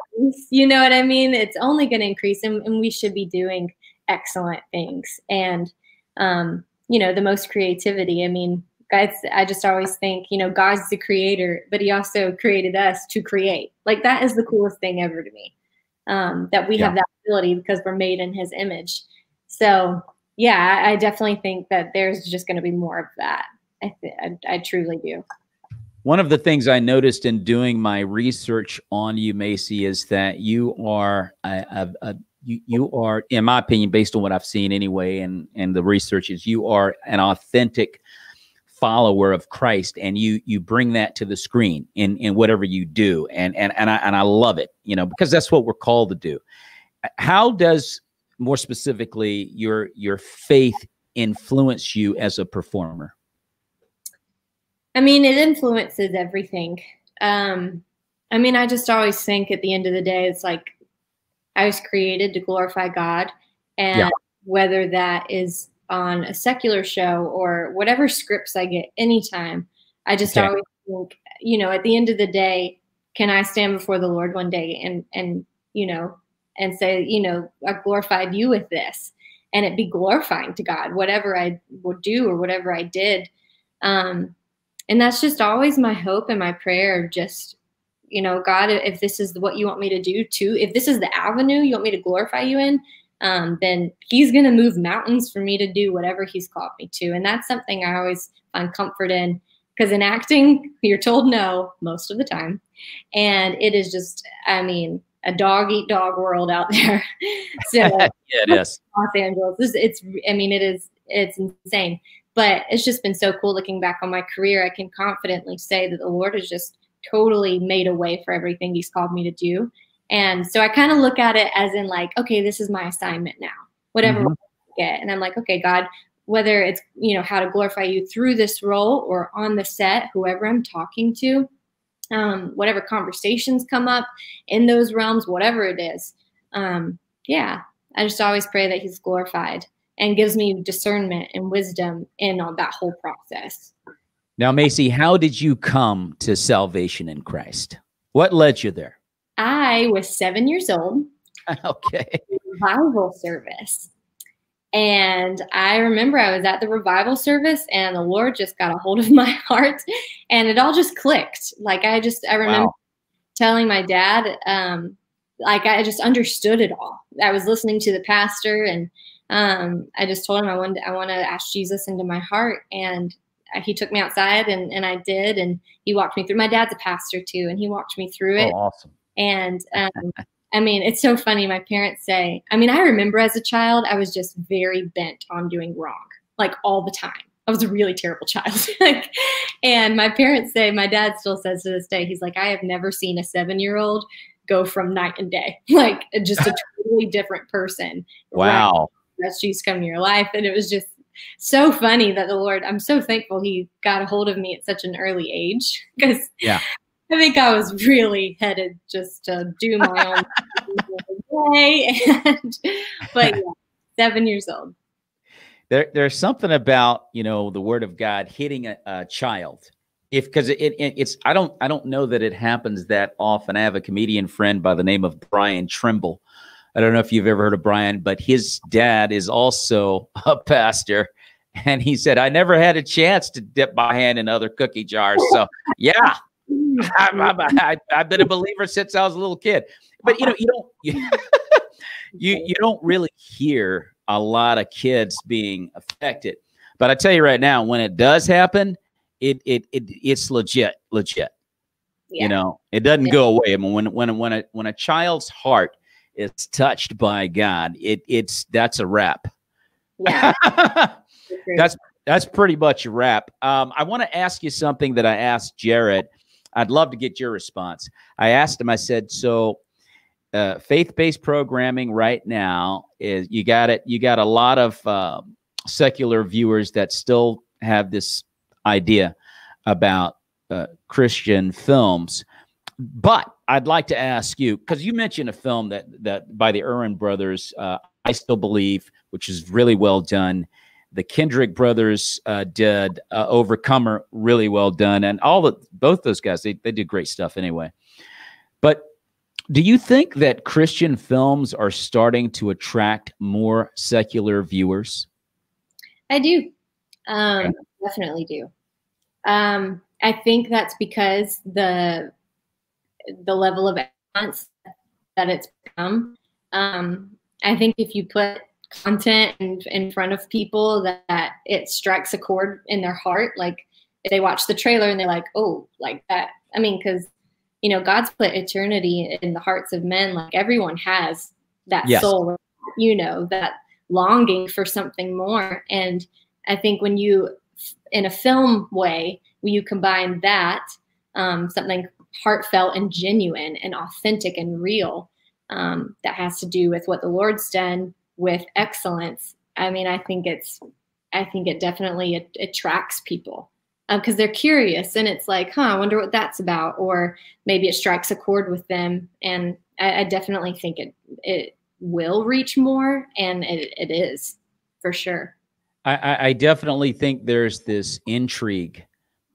S6: you know what I mean? It's only going to increase, and, and, we should be doing excellent things. And um, you know, the most creativity. I mean, guys, I just always think, you know, God's the creator, but He also created us to create. Like that is the coolest thing ever to me. Um, that we yeah. have that ability because we're made in His image. So yeah, I, I definitely think that there's just going to be more of that. I, th- I, I truly do.
S5: One of the things I noticed in doing my research on you, Masey, is that you are a, a, a you you are, in my opinion, based on what I've seen anyway, and and the research is you are an authentic follower of Christ, and you you bring that to the screen in in whatever you do, and and and I and I love it, you know, because that's what we're called to do. How does more specifically your your faith influence you as a performer?
S6: I mean, it influences everything. Um, I mean, I just always think at the end of the day, it's like I was created to glorify God, and yeah. whether that is on a secular show or whatever scripts I get anytime, I just okay. always think, you know, at the end of the day, can I stand before the Lord one day and and you know and say, you know, I glorified you with this, and it be glorifying to God, whatever I would do or whatever I did. Um, and that's just always my hope and my prayer. of Just you know, God, if this is what you want me to do too, if this is the avenue you want me to glorify you in, um, then He's going to move mountains for me to do whatever He's called me to. And that's something I always find comfort in because in acting, you're told no most of the time. And it is just, I mean, a dog eat dog world out there. so
S5: yeah, it is.
S6: Los Angeles. It's, it's, I mean, it is, it's insane. But it's just been so cool looking back on my career. I can confidently say that the Lord has just totally made a way for everything he's called me to do. And so I kind of look at it as in like, okay, this is my assignment now. Whatever mm-hmm. Get. And I'm like, okay, God, whether it's, you know, how to glorify you through this role or on the set, whoever I'm talking to, um, whatever conversations come up in those realms, whatever it is. Um, yeah, I just always pray that he's glorified and gives me discernment and wisdom in on that whole process.
S5: Now, Masey, how did you come to salvation in Christ? What led you there?
S6: I was seven years old.
S5: Okay.
S6: Revival service. And I remember I was at the revival service and the Lord just got a hold of my heart and it all just clicked. Like I just, I remember wow. telling my dad, um, like I just understood it all. I was listening to the pastor and um, I just told him I wanted, I want to ask Jesus into my heart. And he took me outside and, and I did. And he walked me through. My dad's a pastor too, and he walked me through it.
S5: Oh, awesome.
S6: And um, I mean, it's so funny. My parents say, I mean, I remember as a child, I was just very bent on doing wrong, like all the time. I was a really terrible child. and my parents say, my dad still says to this day, he's like, I have never seen a seven year old go from night and day, like just a totally different person.
S5: Wow.
S6: Right as she's come in your life. And it was just so funny that the Lord, I'm so thankful he got a hold of me at such an early age because
S5: yeah.
S6: I think I was really headed just to do my own way. And, but yeah, seven years old.
S5: There, there's something about you know the word of God hitting a, a child if because it, it, it's I don't I don't know that it happens that often. I have a comedian friend by the name of Brian Trimble I don't know if you've ever heard of Brian, but his dad is also a pastor. And he said, I never had a chance to dip my hand in other cookie jars. So, yeah, I, have been a believer since I was a little kid. But, you know, you don't, you, you, you don't really hear a lot of kids being affected. But I tell you right now, when it does happen, it, it, it it's legit, legit. Yeah. You know, it doesn't yeah. go away. I mean, when, when, when a, when a child's heart is touched by God, it it's that's a wrap.
S6: Yeah.
S5: that's that's pretty much a wrap. Um, I want to ask you something that I asked Jared. I'd love to get your response. I asked him, I said, so uh, faith-based programming right now is you got it, you got a lot of uh, secular viewers that still have this idea about uh, Christian films. But I'd like to ask you because you mentioned a film that that by the Erwin brothers, uh, I still believe, which is really well done. The Kendrick brothers uh, did uh, Overcomer, really well done, and all the both those guys they they did great stuff anyway. But do you think that Christian films are starting to attract more secular viewers?
S6: I do, um, okay. definitely do. Um, I think that's because the the level of excellence that it's become. Um, I think if you put content in, in front of people that, that, it strikes a chord in their heart, like if they watch the trailer and they're like, oh, like that. I mean, because you know, God's put eternity in the hearts of men. Like everyone has that
S5: Yes.
S6: soul, you know, that longing for something more. And I think when you, in a film way, when you combine that, um, something heartfelt and genuine and authentic and real, um, that has to do with what the Lord's done with excellence. I mean, I think it's, I think it definitely it, attracts people because they're curious and it's like, huh, I wonder what that's about, or maybe it strikes a chord with them. And I, I definitely think it it will reach more, and it, it is for sure.
S5: I, I definitely think there's this intrigue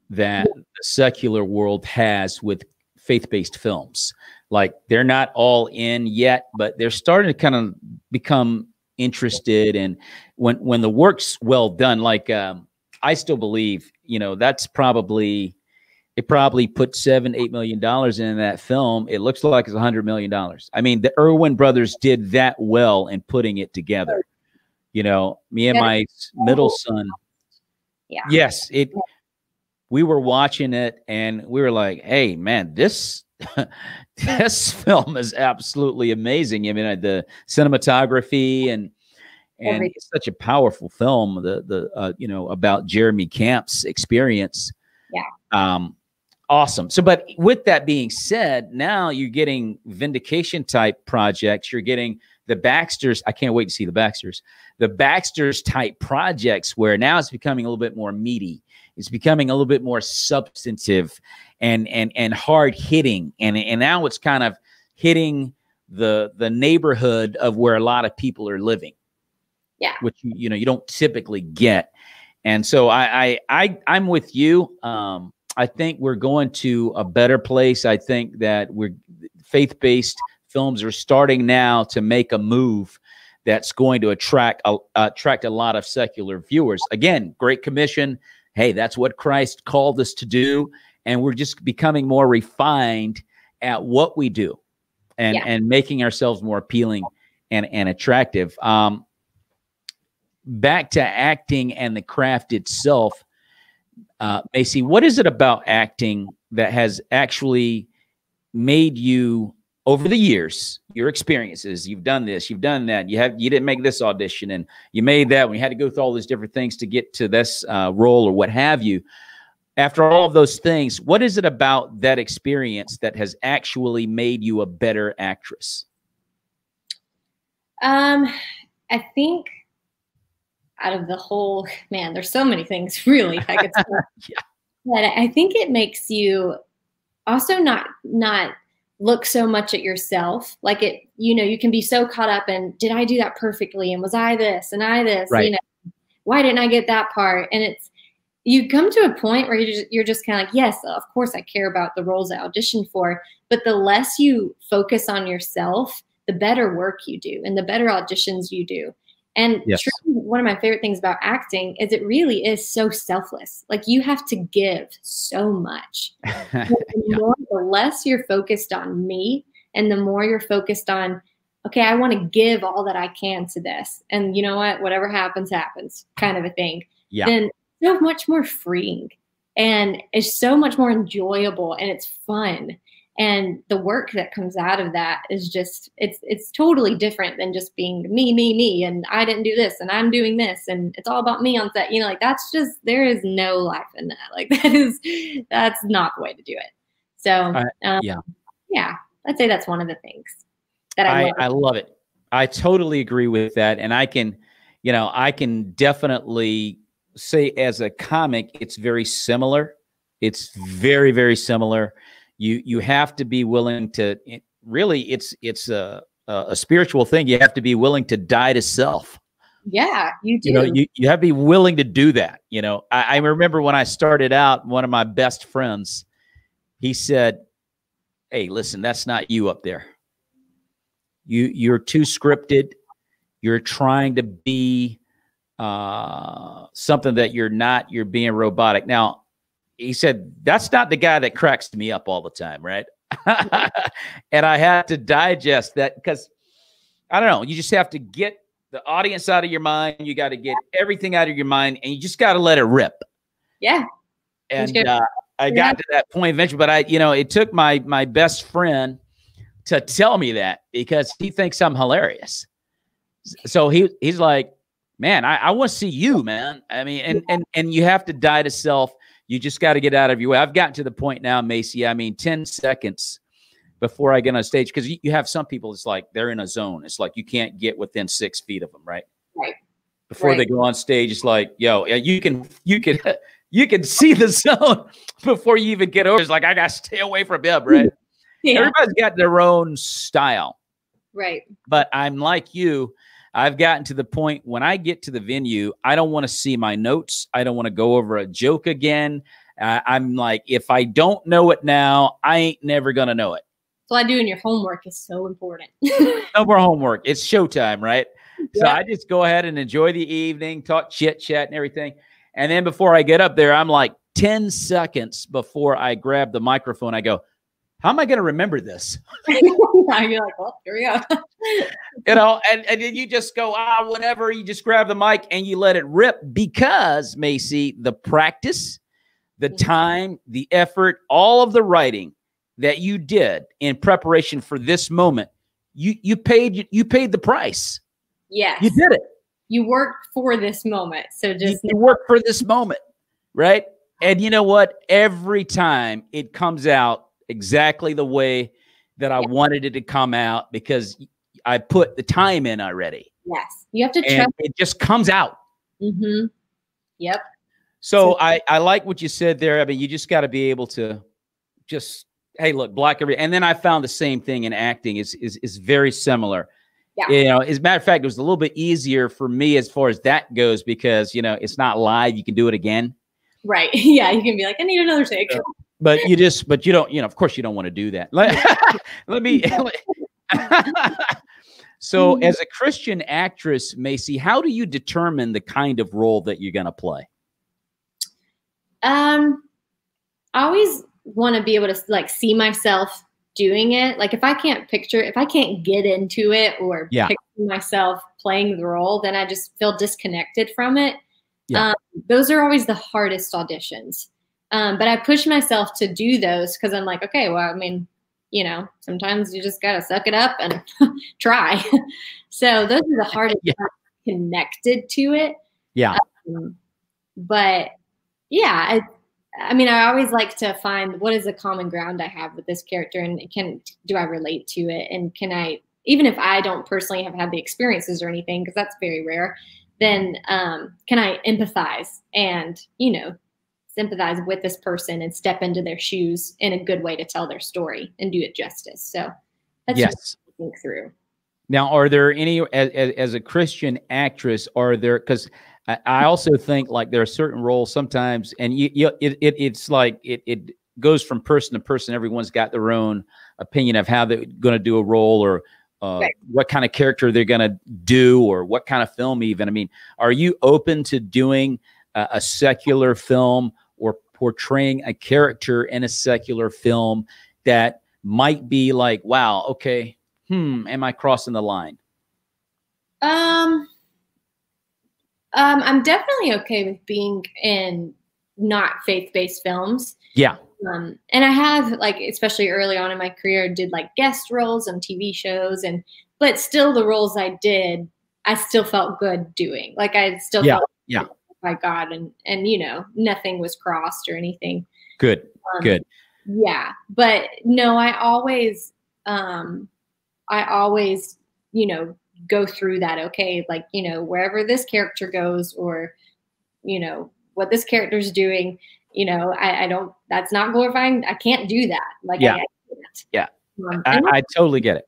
S5: that the secular world has with faith-based films. Like they're not all in yet, but they're starting to kind of become interested. And when when the work's well done, like um, I still believe, you know, that's probably it probably put seven, eight million dollars in that film. It looks like it's a hundred million dollars. I mean, the Erwin brothers did that well in putting it together. You know, me and my middle son.
S6: Yeah.
S5: Yes, it. We were watching it and we were like, "Hey, man, this this film is absolutely amazing." I mean, uh, the cinematography and and
S6: Everything.
S5: it's such a powerful film. The the uh, you know about Jeremy Camp's experience.
S6: Yeah.
S5: Um, awesome. So, but with that being said, now you're getting vindication type projects. You're getting the Baxters. I can't wait to see the Baxters. The Baxters type projects where now it's becoming a little bit more meaty. It's becoming a little bit more substantive and and and hard hitting. And and now it's kind of hitting the the neighborhood of where a lot of people are living.
S6: Yeah.
S5: Which you you know you don't typically get. And so I I, I I'm with you. Um, I think we're going to a better place. I think that we're faith-based films are starting now to make a move that's going to attract a, attract a lot of secular viewers. Again, Great Commission. Hey, that's what Christ called us to do, and we're just becoming more refined at what we do, and
S6: Yeah.
S5: and making ourselves more appealing and and attractive. Um, back to acting and the craft itself, uh, Masey, what is it about acting that has actually made you over the years, your experiences, you've done this, you've done that, you have you didn't make this audition and you made that when you had to go through all these different things to get to this uh, role or what have you. After all of those things, what is it about that experience that has actually made you a better actress?
S6: Um, I think out of the whole man, there's so many things really. I could say.
S5: Yeah.
S6: But I think it makes you also not not look so much at yourself. Like it, you know, you can be so caught up in did I do that perfectly and was I this and I this,
S5: Right.
S6: you know, why didn't I get that part? And it's you come to a point where you're just, you're just kind of like, yes, of course I care about the roles I auditioned for, but the less you focus on yourself, the better work you do and the better auditions you do. And
S5: Yes.
S6: truly, one of my favorite things about acting is it really is so selfless. Like you have to give so much. the, more, the less you're focused on me and the more you're focused on, okay, I want to give all that I can to this. And you know what? Whatever happens, happens kind of a thing.
S5: Yeah.
S6: Then so much more freeing and it's so much more enjoyable and it's fun. And the work that comes out of that is just it's it's totally different than just being me, me, me, and I didn't do this and I'm doing this and it's all about me on set. You know, like that's just there is no life in that. Like that is that's not the way to do it. So um,
S5: yeah.
S6: yeah, I'd say that's one of the things that I,
S5: I,
S6: love.
S5: I love it. I totally agree with that. And I can, you know, I can definitely say as a comic, it's very similar. It's very, very similar. You you have to be willing to really it's it's a a spiritual thing. You have to be willing to die to self.
S6: yeah, you do.
S5: You know, you, you have to be willing to do that. You know, I, I remember when I started out, one of my best friends, he said, Hey, listen, that's not you up there. You you're too scripted. You're trying to be uh something that you're not, you're being robotic. Now, he said, That's not the guy that cracks me up all the time, right? and I had to digest that because I don't know, you just have to get the audience out of your mind. You got to get everything out of your mind, and you just got to let it rip.
S6: yeah,
S5: And uh, I
S6: Yeah.
S5: got to that point eventually, but I, you know, it took my my best friend to tell me that because he thinks I'm hilarious. So he he's like, man, I, I want to see you, man. I mean, and and and you have to die to self. You just got to get out of your way. I've gotten to the point now, Masey. I mean, 10 seconds before I get on stage, because you, have some people, it's like they're in a zone. It's like you can't get within six feet of them, right?
S6: Right.
S5: Before they go on stage, it's like, yo, you can you can you can see the zone before you even get over. It's like I gotta stay away from him, right?
S6: Yeah.
S5: Everybody's got their own style
S6: Right.
S5: but I'm like you. I've gotten to the point when I get to the venue, I don't want to see my notes. I don't want to go over a joke again. Uh, I'm like, if I don't know it now, I ain't never gonna know it.
S6: So I doing your homework is so important.
S5: No more homework. It's showtime, right? So I just go ahead and enjoy the evening, talk chit chat and everything. And then before I get up there, I'm like 10 seconds before I grab the microphone, I go, How am I going to remember this?
S6: You're like, well, here we go.
S5: you know, and, and then you just go, ah, whatever. You just grab the mic and you let it rip because, Masey, the practice, the
S6: Mhm.
S5: time, the effort, all of the writing that you did in preparation for this moment, you you paid you paid the price.
S6: yes.
S5: You did it.
S6: You worked for this moment. So
S5: You,
S6: just
S5: you worked for this moment, right? And you know what? Every time it comes out exactly the way that I
S6: Yeah.
S5: wanted it to come out because I put the time in already.
S6: yes. You have to
S5: and
S6: trust.
S5: it just comes out.
S6: Mm-hmm. Yep.
S5: So
S6: So-
S5: I I like what you said there. I mean, you just got to be able to just hey, look, block every. And then I found the same thing in acting is is is very similar.
S6: Yeah.
S5: You know, as a matter of fact, it was a little bit easier for me as far as that goes because you know it's not live. You can do it again,
S6: Right. Yeah. You can be like, I need another take.
S5: But you just but you don't. You know, of course, you don't want to do that. Let, let me. so,
S6: Mhm.
S5: as a Christian actress, Masey, how do you determine the kind of role that you're going to play?
S6: Um, I always want to be able to like see myself doing it. Like if I can't picture, if I can't get into it or
S5: Yeah.
S6: picture myself playing the role, then I just feel disconnected from it.
S5: Yeah.
S6: Um, those are always the hardest auditions. Um, but I push myself to do those because I'm like, okay, well, I mean, you know, sometimes you just gotta suck it up and try. so those are the hardest
S5: Yeah.
S6: connected to it.
S5: Yeah.
S6: Um, but yeah, I, I mean, I always like to find what is the common ground I have with this character, and can do I relate to it, and can I, even if I don't personally have had the experiences or anything, because that's very rare, then um, can I empathize and you know sympathize with this person and step into their shoes in a good way to tell their story and do it justice. So that's
S5: Yes.
S6: just what I think through.
S5: Now, are there any as, as, a Christian actress? Are there because I, also think like there are certain roles sometimes, and you, you it, it it's like it it goes from person to person. Everyone's got their own opinion of how they're going to do a role or uh,
S6: Right.
S5: what kind of character they're going to do or what kind of film. Even I mean, are you open to doing a, a secular film portraying a character in a secular film that might be like, wow, okay, hmm, am I crossing the line?
S6: Um, um, I'm definitely okay with being in not faith-based films.
S5: Yeah.
S6: Um, and I have like, especially early on in my career, did like guest roles on TV shows, and but still the roles I did, I still felt good doing. Like I still
S5: Yeah,
S6: felt
S5: yeah.
S6: By God, and and you know nothing was crossed or anything.
S5: Good.
S6: Um,
S5: Good.
S6: yeah but no i always um i always you know go through that okay like you know wherever this character goes or you know what this character's doing you know i, I don't that's not glorifying i can't do that like
S5: Yeah.
S6: I, I can't.
S5: Yeah.
S6: um,
S5: I, I totally get it.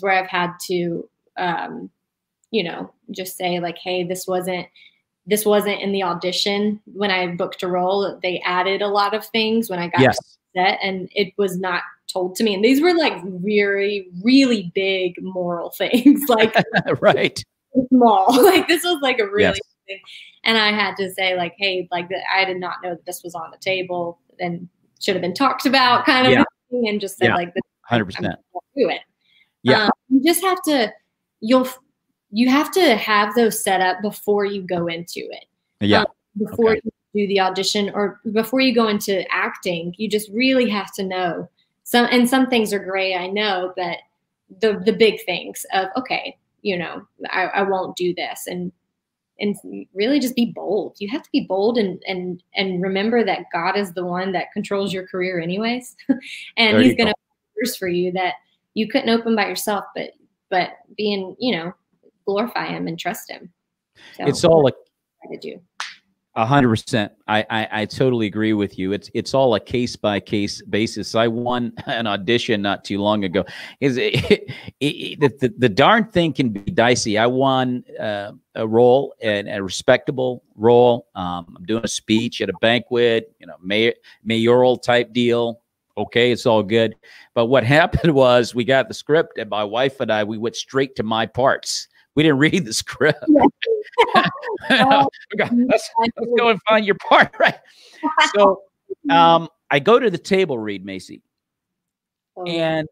S6: where I've had to, um, you know, just say like, "Hey, this wasn't this wasn't in the audition when I booked a role. They added a lot of things when I got
S5: Yes.
S6: set, and it was not told to me. And these were like really, really big moral things, like
S5: right.
S6: small. Like this was like a really
S5: Yes.
S6: big, and I had to say like, "Hey, like I did not know that this was on the table and should have been talked about," kind of
S5: Yeah.
S6: thing, and just said
S5: Yeah.
S6: like,
S5: hundred percent,
S6: do it.
S5: Yeah.
S6: Um, you just have to you'll you have to have those set up before you go into it.
S5: Yeah.
S6: Um, Before
S5: Okay.
S6: you do the audition or before you go into acting, you just really have to know some and some things are gray, I know, but the the big things of okay, you know, I, I won't do this and and really just be bold. You have to be bold and and and remember that God is the one that controls your career anyways. and
S5: There
S6: he's gonna open doors for you that you couldn't open by yourself, but but being, you know, glorify him and trust him. So
S5: It's all a
S6: I to do.
S5: A hundred percent. I, I I totally agree with you. It's it's all a case by case basis. I won an audition not too long ago. Is it, it, it, the, the the darn thing can be dicey. I won uh, a role and a respectable role. Um, I'm doing a speech at a banquet, you know, mayor, mayoral type deal. Okay, it's all good. But what happened was we got the script, and my wife and I we went straight to my parts. We didn't read the script. We got- let's, let's go and find your part, right? So um, I go to the table read, Masey,
S6: Oh,
S5: and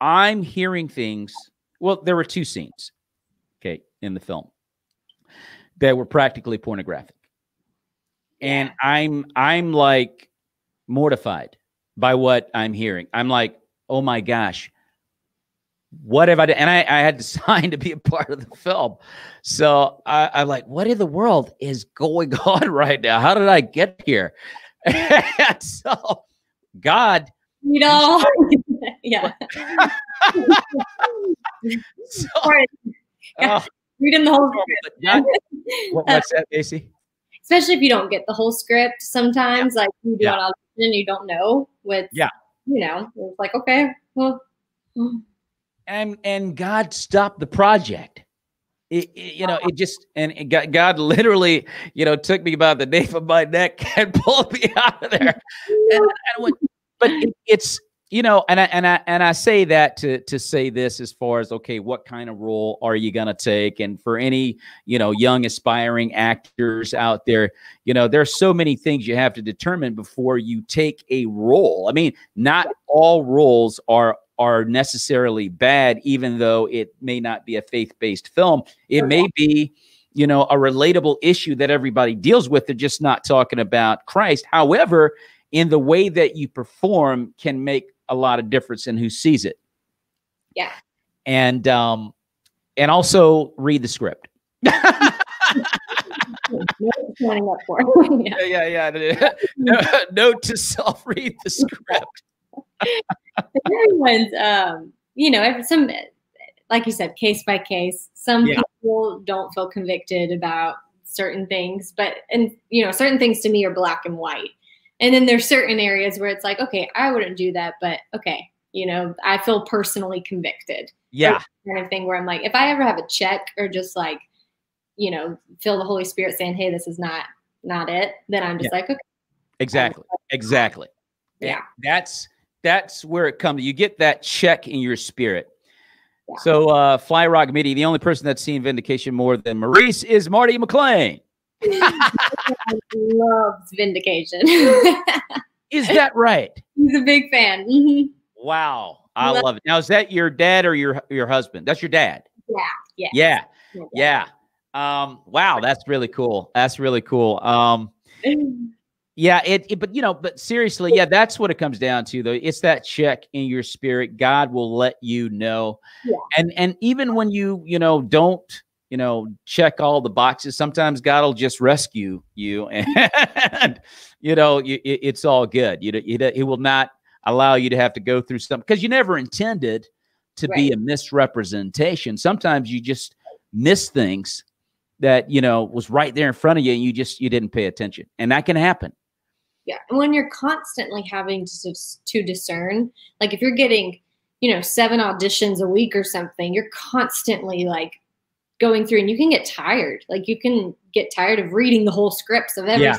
S5: I'm hearing things. Well, there were two scenes, okay, in the film that were practically pornographic, and I'm I'm like mortified by what I'm hearing. I'm like, oh my gosh, what have I done? And I, I had to sign to be a part of the film. So I, I'm like, what in the world is going on right now? How did I get here? And so God,
S6: you know, yeah.
S5: so,
S6: Right.
S5: oh,
S6: Reading the whole
S5: but God- what,
S6: Uh,
S5: what's that, Masey?
S6: especially if you don't get the whole script sometimes like you do
S5: Yeah.
S6: an audition and you don't know what
S5: Yeah.
S6: you know it's like okay well mm,
S5: and and God stopped the project. It, it- you know, it just and it got, God literally, you know, took me by the nape of my neck and pulled me out of there. And, I went, but it, it's you know, and I and I and I say that to to say this as far as okay, what kind of role are you gonna take? And for any you know young aspiring actors out there, you know, there's so many things you have to determine before you take a role. I mean, not all roles are are necessarily bad, even though it may not be a faith-based film. It may be, you know, a relatable issue that everybody deals with. They're just not talking about Christ. However, in the way that you perform can make a lot of difference in who sees it.
S6: Yeah.
S5: And um and also read the script.
S6: what's signing up for yeah.
S5: yeah, yeah. No, note to self read the script.
S6: Everyone's um you know some like you said case by case some
S5: Yeah.
S6: people don't feel convicted about certain things but and you know certain things to me are black and white and then there's certain areas where it's like okay i wouldn't do that but okay you know i feel personally convicted
S5: Yeah.
S6: kind of thing where I'm like, if I ever have a check or just like, you know, feel the Holy Spirit saying, "Hey, this is not not it," then I'm just like, okay,
S5: Exactly. Exactly.
S6: Yeah.
S5: That's that's where it comes. You get that check in your spirit.
S6: Yeah.
S5: So uh Fly Rock Media, the only person that's seen vindication more than Maurice is Marty McClain.
S6: loves vindication.
S5: Is that right?
S6: He's a big fan. Mhm.
S5: Wow. I
S6: Love-
S5: love it. Now is that your dad or your your husband? That's your dad.
S6: Yeah.
S5: Yeah.
S6: Yeah.
S5: Yeah. Um wow, that's really cool. That's really cool. Um Yeah, it, it- but you know, but seriously, yeah, that's what it comes down to though. It's that check in your spirit. God will let you know.
S6: Yeah.
S5: And and even when you, you know, don't, you know, check all the boxes, sometimes God will just rescue you and you know, you, it- it's all good. You, you he will not allow you to have to go through something because you never intended to be a misrepresentation. Sometimes you just miss things that, you know, was right there in front of you and you just you didn't pay attention. And that can happen.
S6: Yeah. And when you're constantly having to, to discern, like if you're getting, you know, seven auditions a week or something, you're constantly like going through and you can get tired. Like you can get tired of reading the whole scripts of everything.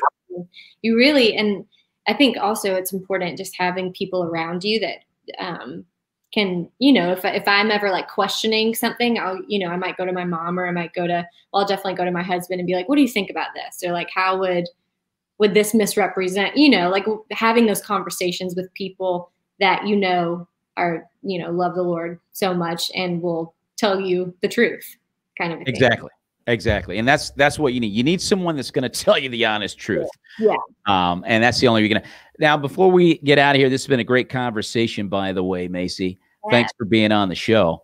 S6: You really, and I think also it's important just having people around you that um, can, you know, if, if I'm ever like questioning something, I'll, you know, I might go to my mom or I might go to, well, I'll definitely go to my husband and be like, what do you think about this? Or like, how would, would this misrepresent you know like having those conversations with people that you know are you know love the lord so much and will tell you the truth kind of.
S5: Exactly. Exactly. And that's that's what you need. You need someone that's going to tell you the honest truth.
S6: Yeah.
S5: Um, and that's the only way you're going to. Now, before we get out of here, this has been a great conversation, by the way, Masey. Thanks for being on the show.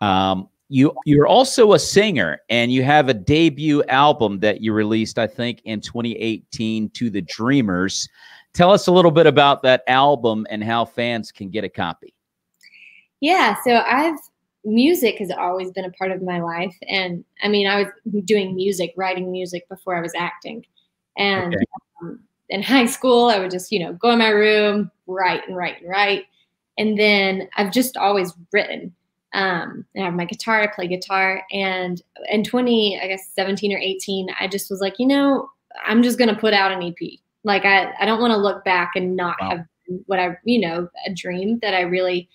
S5: Um, you you're also a singer, and you have a debut album that you released, I think, in 2018 to the Dreamers. Tell us a little bit about that album and how fans can get a copy.
S6: Yeah, so I've music has always been a part of my life, and I mean, I was doing music, writing music before I was acting, and
S5: Okay.
S6: um, in high school, I would just you know go in my room, write and write and write, and then I've just always written. Um, I have my guitar, I play guitar, and in 20, I guess 17 or 18, I just was like, you know, I'm just gonna put out an EP. Like I, I don't want to look back and not
S5: Wow.
S6: have what I, you know, a dream that I really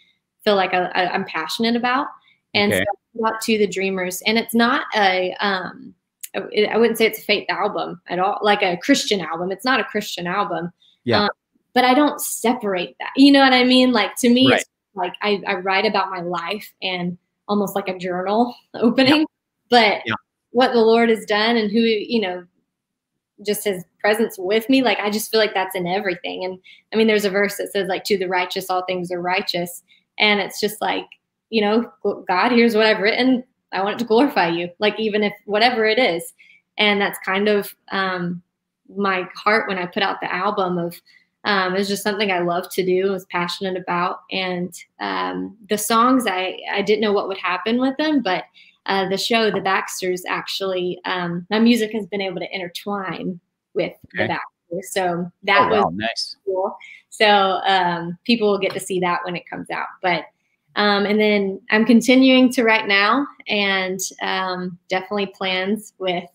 S6: feel like I, I'm passionate about. And
S5: Okay.
S6: so I out to the Dreamers, and it's not a, um, I I wouldn't say it's a faith album at all, like a Christian album. It's not a Christian album.
S5: Yeah.
S6: Um, but I don't separate that. You know what I mean? Like to me,
S5: Right.
S6: it's like I, I write about my life and almost like a journal opening. But
S5: Yeah.
S6: what the Lord has done and who, you know, just his presence with me, like I just feel like that's in everything. And I mean, there's a verse that says, like, to the righteous, all things are righteous. And it's just like, you know, God, here's what I've written. I want it to glorify you, like even if whatever it is. And that's kind of um, my heart when I put out the album of um, was just something I love to do, was passionate about. And um, the songs, I, I didn't know what would happen with them, but uh, the show, The Baxters, actually, um, my music has been able to intertwine with
S5: Okay.
S6: the Baxters. So that
S5: oh,
S6: was
S5: wow, nice.
S6: cool. So um, people will get to see that when it comes out. But um, and then I'm continuing to write now, and um, definitely plans with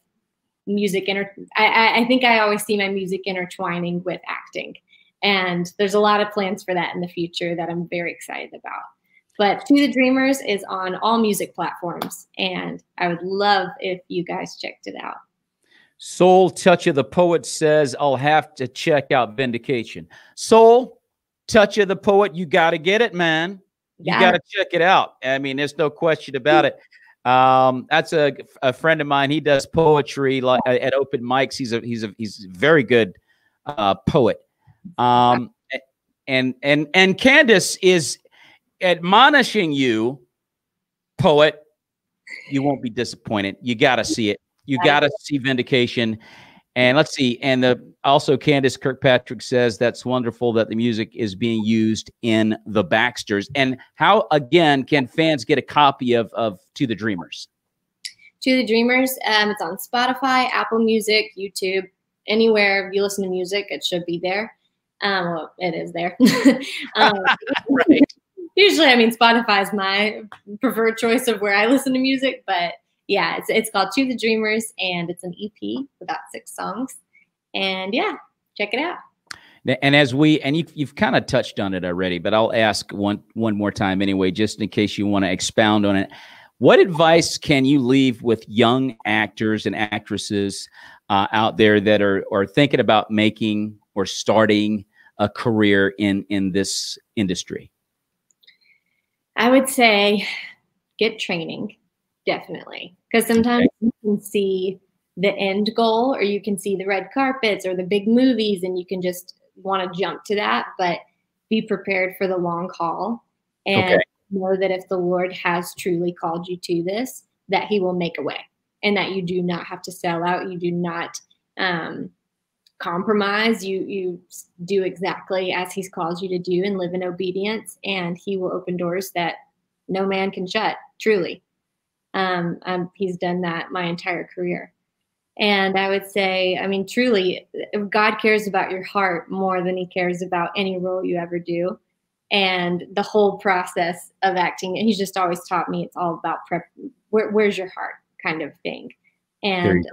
S6: music. Inter- I, I, I think I always see my music intertwining with acting, and there's a lot of plans for that in the future that I'm very excited about. But To the Dreamers is on all music platforms, and I would love if you guys checked it out.
S5: Soul Touch of the Poet says, I'll have to check out Vindication. Soul Touch of the Poet, you got to get it, man. You
S6: Got
S5: got to check it out. I mean, there's no question about it. Um, that's a, a friend of mine. He does poetry like at open mics. He's a he's a he's a very good uh, poet. Um, and and and Candace is admonishing you, poet. You won't be disappointed. You got to see it. You got to see Vindication. And let's see. And the, also, Candace Kirkpatrick says that's wonderful that the music is being used in the Baxters. And how, again, can fans get a copy of, of To the Dreamers?
S6: To the Dreamers. Um, it's on Spotify, Apple Music, YouTube, anywhere you listen to music, it should be there. Um, well, it is there. um,
S5: Right.
S6: usually, I mean, Spotify is my preferred choice of where I listen to music, but yeah, it's it's called To the Dreamers, and it's an EP, about six songs, and yeah, check it out.
S5: And as we and you, you've kind of touched on it already, but I'll ask one one more time anyway, just in case you want to expound on it. What advice can you leave with young actors and actresses uh, out there that are are thinking about making or starting a career in in this industry?
S6: I would say get training, definitely. Because sometimes you can see the end goal or you can see the red carpets or the big movies and you can just want to jump to that, but be prepared for the long haul and
S5: Okay.
S6: know that if the Lord has truly called you to this, that He will make a way and that you do not have to sell out. You do not um, compromise. You you do exactly as He's called you to do and live in obedience, and He will open doors that no man can shut. Truly, um, um, He's done that my entire career. And I would say, I mean, truly, God cares about your heart more than He cares about any role you ever do. And the whole process of acting, He's just always taught me it's all about prep. Where, where's your heart, kind of thing. And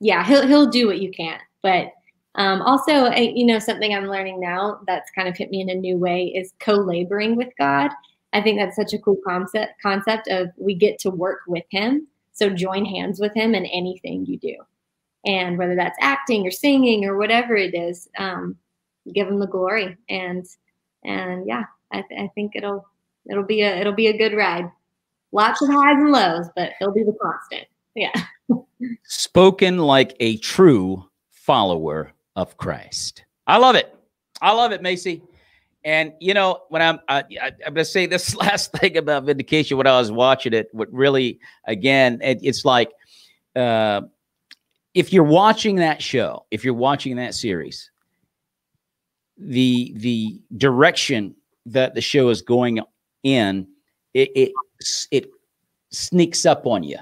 S6: yeah, he'll he'll do what you can. But um, also, I, you know, something I'm learning now that's kind of hit me in a new way is co-laboring with God. I think that's such a cool concept. Concept of we get to work with Him, so join hands with Him in anything you do, and whether that's acting or singing or whatever it is, um, give Him the glory. And and yeah, I, th- I think it'll it'll be a it'll be a good ride. Lots of highs and lows, but he'll be the constant. Yeah.
S5: Spoken like a true follower of Christ. I love it. I love it, Masey. And you know, when I'm, I, I, I'm gonna say this last thing about vindication. When I was watching it, what really, again, it, it's like, uh, if you're watching that show, if you're watching that series, the the direction that the show is going in, it it it sneaks up on you.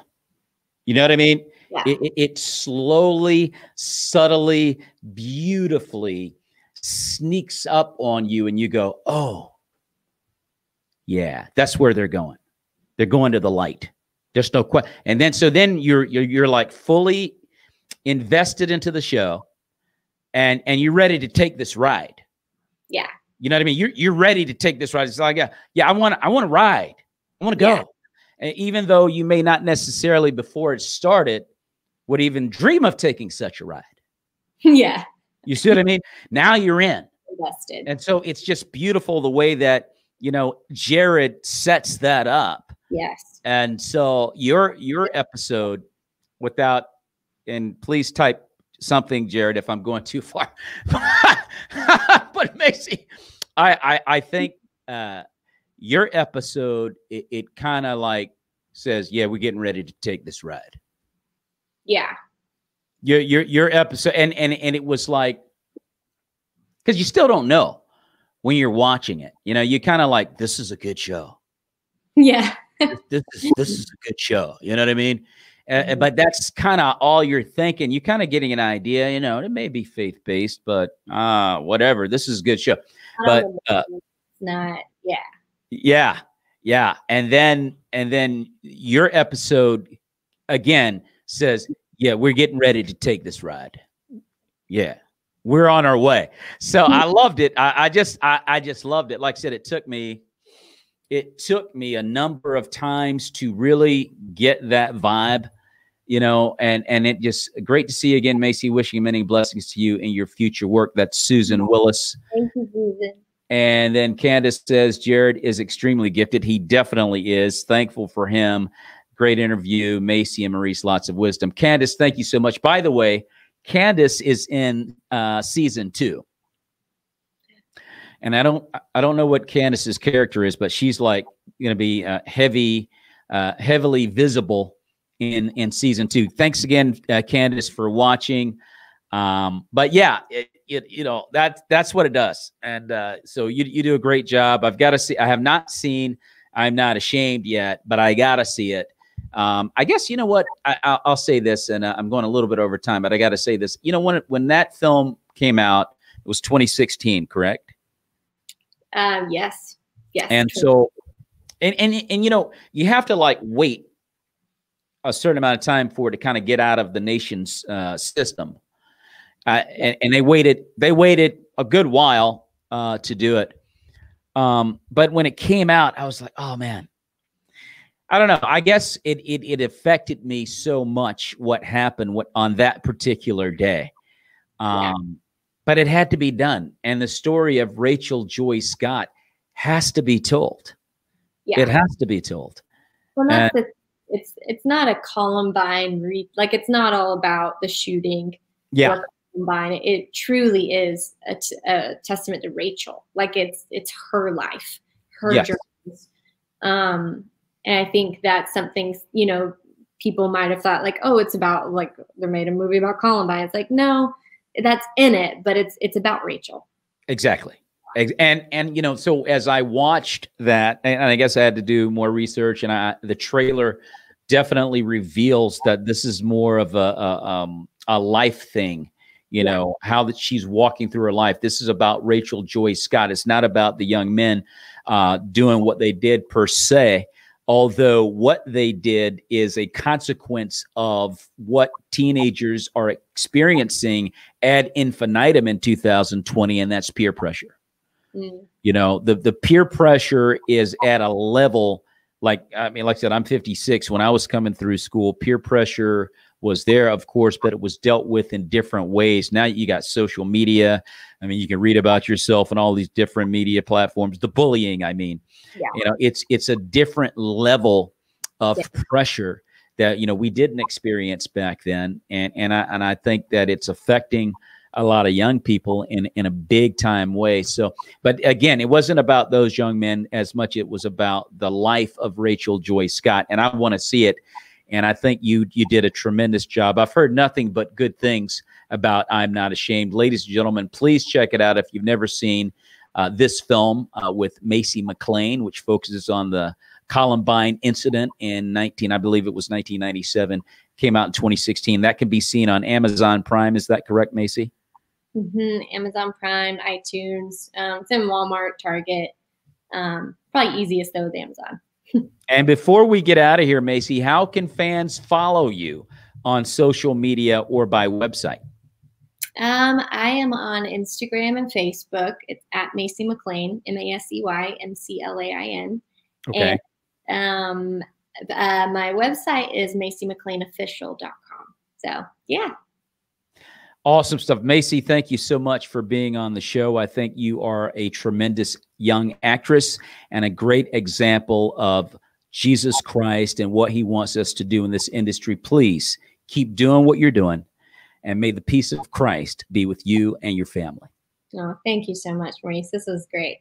S5: You know what I mean?
S6: Yeah.
S5: It, it, it slowly, subtly, beautifully sneaks up on you, and you go, "Oh, yeah, that's where they're going. They're going to the light. There's no question." And then, so then you're you're you're like fully invested into the show, and and you're ready to take this ride.
S6: Yeah.
S5: You know what I mean? You're you're ready to take this ride. It's like, yeah, yeah, I want to, I want to ride. I want to go.
S6: Yeah.
S5: And even though you may not necessarily before it started would even dream of taking such a ride.
S6: yeah.
S5: You see what I mean? Now you're in.
S6: Invested.
S5: And so it's just beautiful the way that, you know, Jared sets that up.
S6: yes.
S5: And so your your episode without and please type something, Jared, if I'm going too far. but Masey, I I, I think uh your episode it, it kind of like says, yeah, we're getting ready to take this ride.
S6: Yeah.
S5: Your your your episode and and and it was like because you still don't know when you're watching it. You know, you kind of like this is a good show.
S6: Yeah.
S5: this is this is a good show. You know what I mean? Uh, but that's kind of all you're thinking. You're kind of getting an idea. You know, it may be faith based, but uh, whatever. This is a good show. But uh,
S6: it's not. Yeah.
S5: yeah, yeah, and then and then your episode again says, "Yeah, we're getting ready to take this ride." Yeah, we're on our way. So hmm. I loved it. I, I just I, I just loved it. Like I said, it took me it took me a number of times to really get that vibe you know and and it just great to see you again masey wishing many blessings to you in your future work that's susan willis
S6: Thank you, Susan.
S5: and then candace says jared is extremely gifted he definitely is thankful for him great interview masey and maurice lots of wisdom candace thank you so much by the way candace is in uh season two and I don't I don't know what Candace's character is, but she's like going to be uh, heavy, uh, heavily visible in in season two. Thanks again, uh, Candace, for watching. Um, but yeah, it, it you know that that's what it does, and uh, so you you do a great job. I've got to see. I have not seen. I'm not ashamed yet, but I got to see it. Um, I guess you know what I, I'll, I'll say this, and uh, I'm going a little bit over time, but I got to say this. You know when when that film came out, it was 2016, correct?
S6: Um, yes. Yes.
S5: and
S6: true.
S5: so and and and you know you have to like wait a certain amount of time for it to kind of get out of the nation's uh, system uh, and, and they waited they waited a good while uh, to do it um, but when it came out i was like oh man i don't know i guess it it, it affected me so much what happened what on that particular day um, but it had to be done and the story of rachel joy scott has to be told
S6: yeah.
S5: it has to be told
S6: Well, that's the, it's it's not a Columbine re- like it's not all about the shooting.
S5: yeah
S6: Columbine. It truly is a, t- a testament to Rachel. Like it's it's her life, her
S5: Yes.
S6: journeys. Um, and I think that's something you know people might have thought like, oh, it's about like they made a movie about Columbine. It's like no, that's in it, but it's it's about Rachel.
S5: Exactly. And and you know, so as I watched that, and I guess I had to do more research, and I the trailer definitely reveals that this is more of a a, um, a life thing. You know how that she's walking through her life. This is about Rachel Joy Scott. It's not about the young men uh, doing what they did per se. Although what they did is a consequence of what teenagers are experiencing ad infinitum in 2020, and that's peer pressure.
S6: Mm.
S5: You know, the the peer pressure is at a level like I mean, like I said, I'm 56. When I was coming through school, peer pressure was there, of course, but it was dealt with in different ways. Now you got social media. I mean, you can read about yourself on all these different media platforms. The bullying, I mean,
S6: Yeah.
S5: you know, it's it's a different level of
S6: Yeah.
S5: pressure that you know we didn't experience back then, and and I and I think that it's affecting a lot of young people in in a big time way. So, but again, it wasn't about those young men as much. It was about the life of Rachel Joy Scott, and I want to see it. And I think you you did a tremendous job. I've heard nothing but good things about I'm Not Ashamed. Ladies and gentlemen, please check it out if you've never seen uh, this film uh, with Masey McClain, which focuses on the Columbine incident in 19, I believe it was 1997, came out in 2016. That can be seen on Amazon Prime. Is that correct, Masey?
S6: Mm-hmm. Amazon Prime, iTunes, um, it's in Walmart, Target. Um, probably easiest though with Amazon.
S5: And before we get out of here, Masey, how can fans follow you on social media or by website?
S6: Um, I am on Instagram and Facebook. It's at Masey McClain, M A S E Y M C L A I N.
S5: Okay.
S6: And um, uh, my website is maseymcclainofficial.com. So, yeah.
S5: Awesome stuff. Masey, thank you so much for being on the show. I think you are a tremendous young actress and a great example of Jesus Christ and what he wants us to do in this industry. Please keep doing what you're doing and may the peace of Christ be with you and your family.
S6: Oh, thank you so much, Maurice. This was great.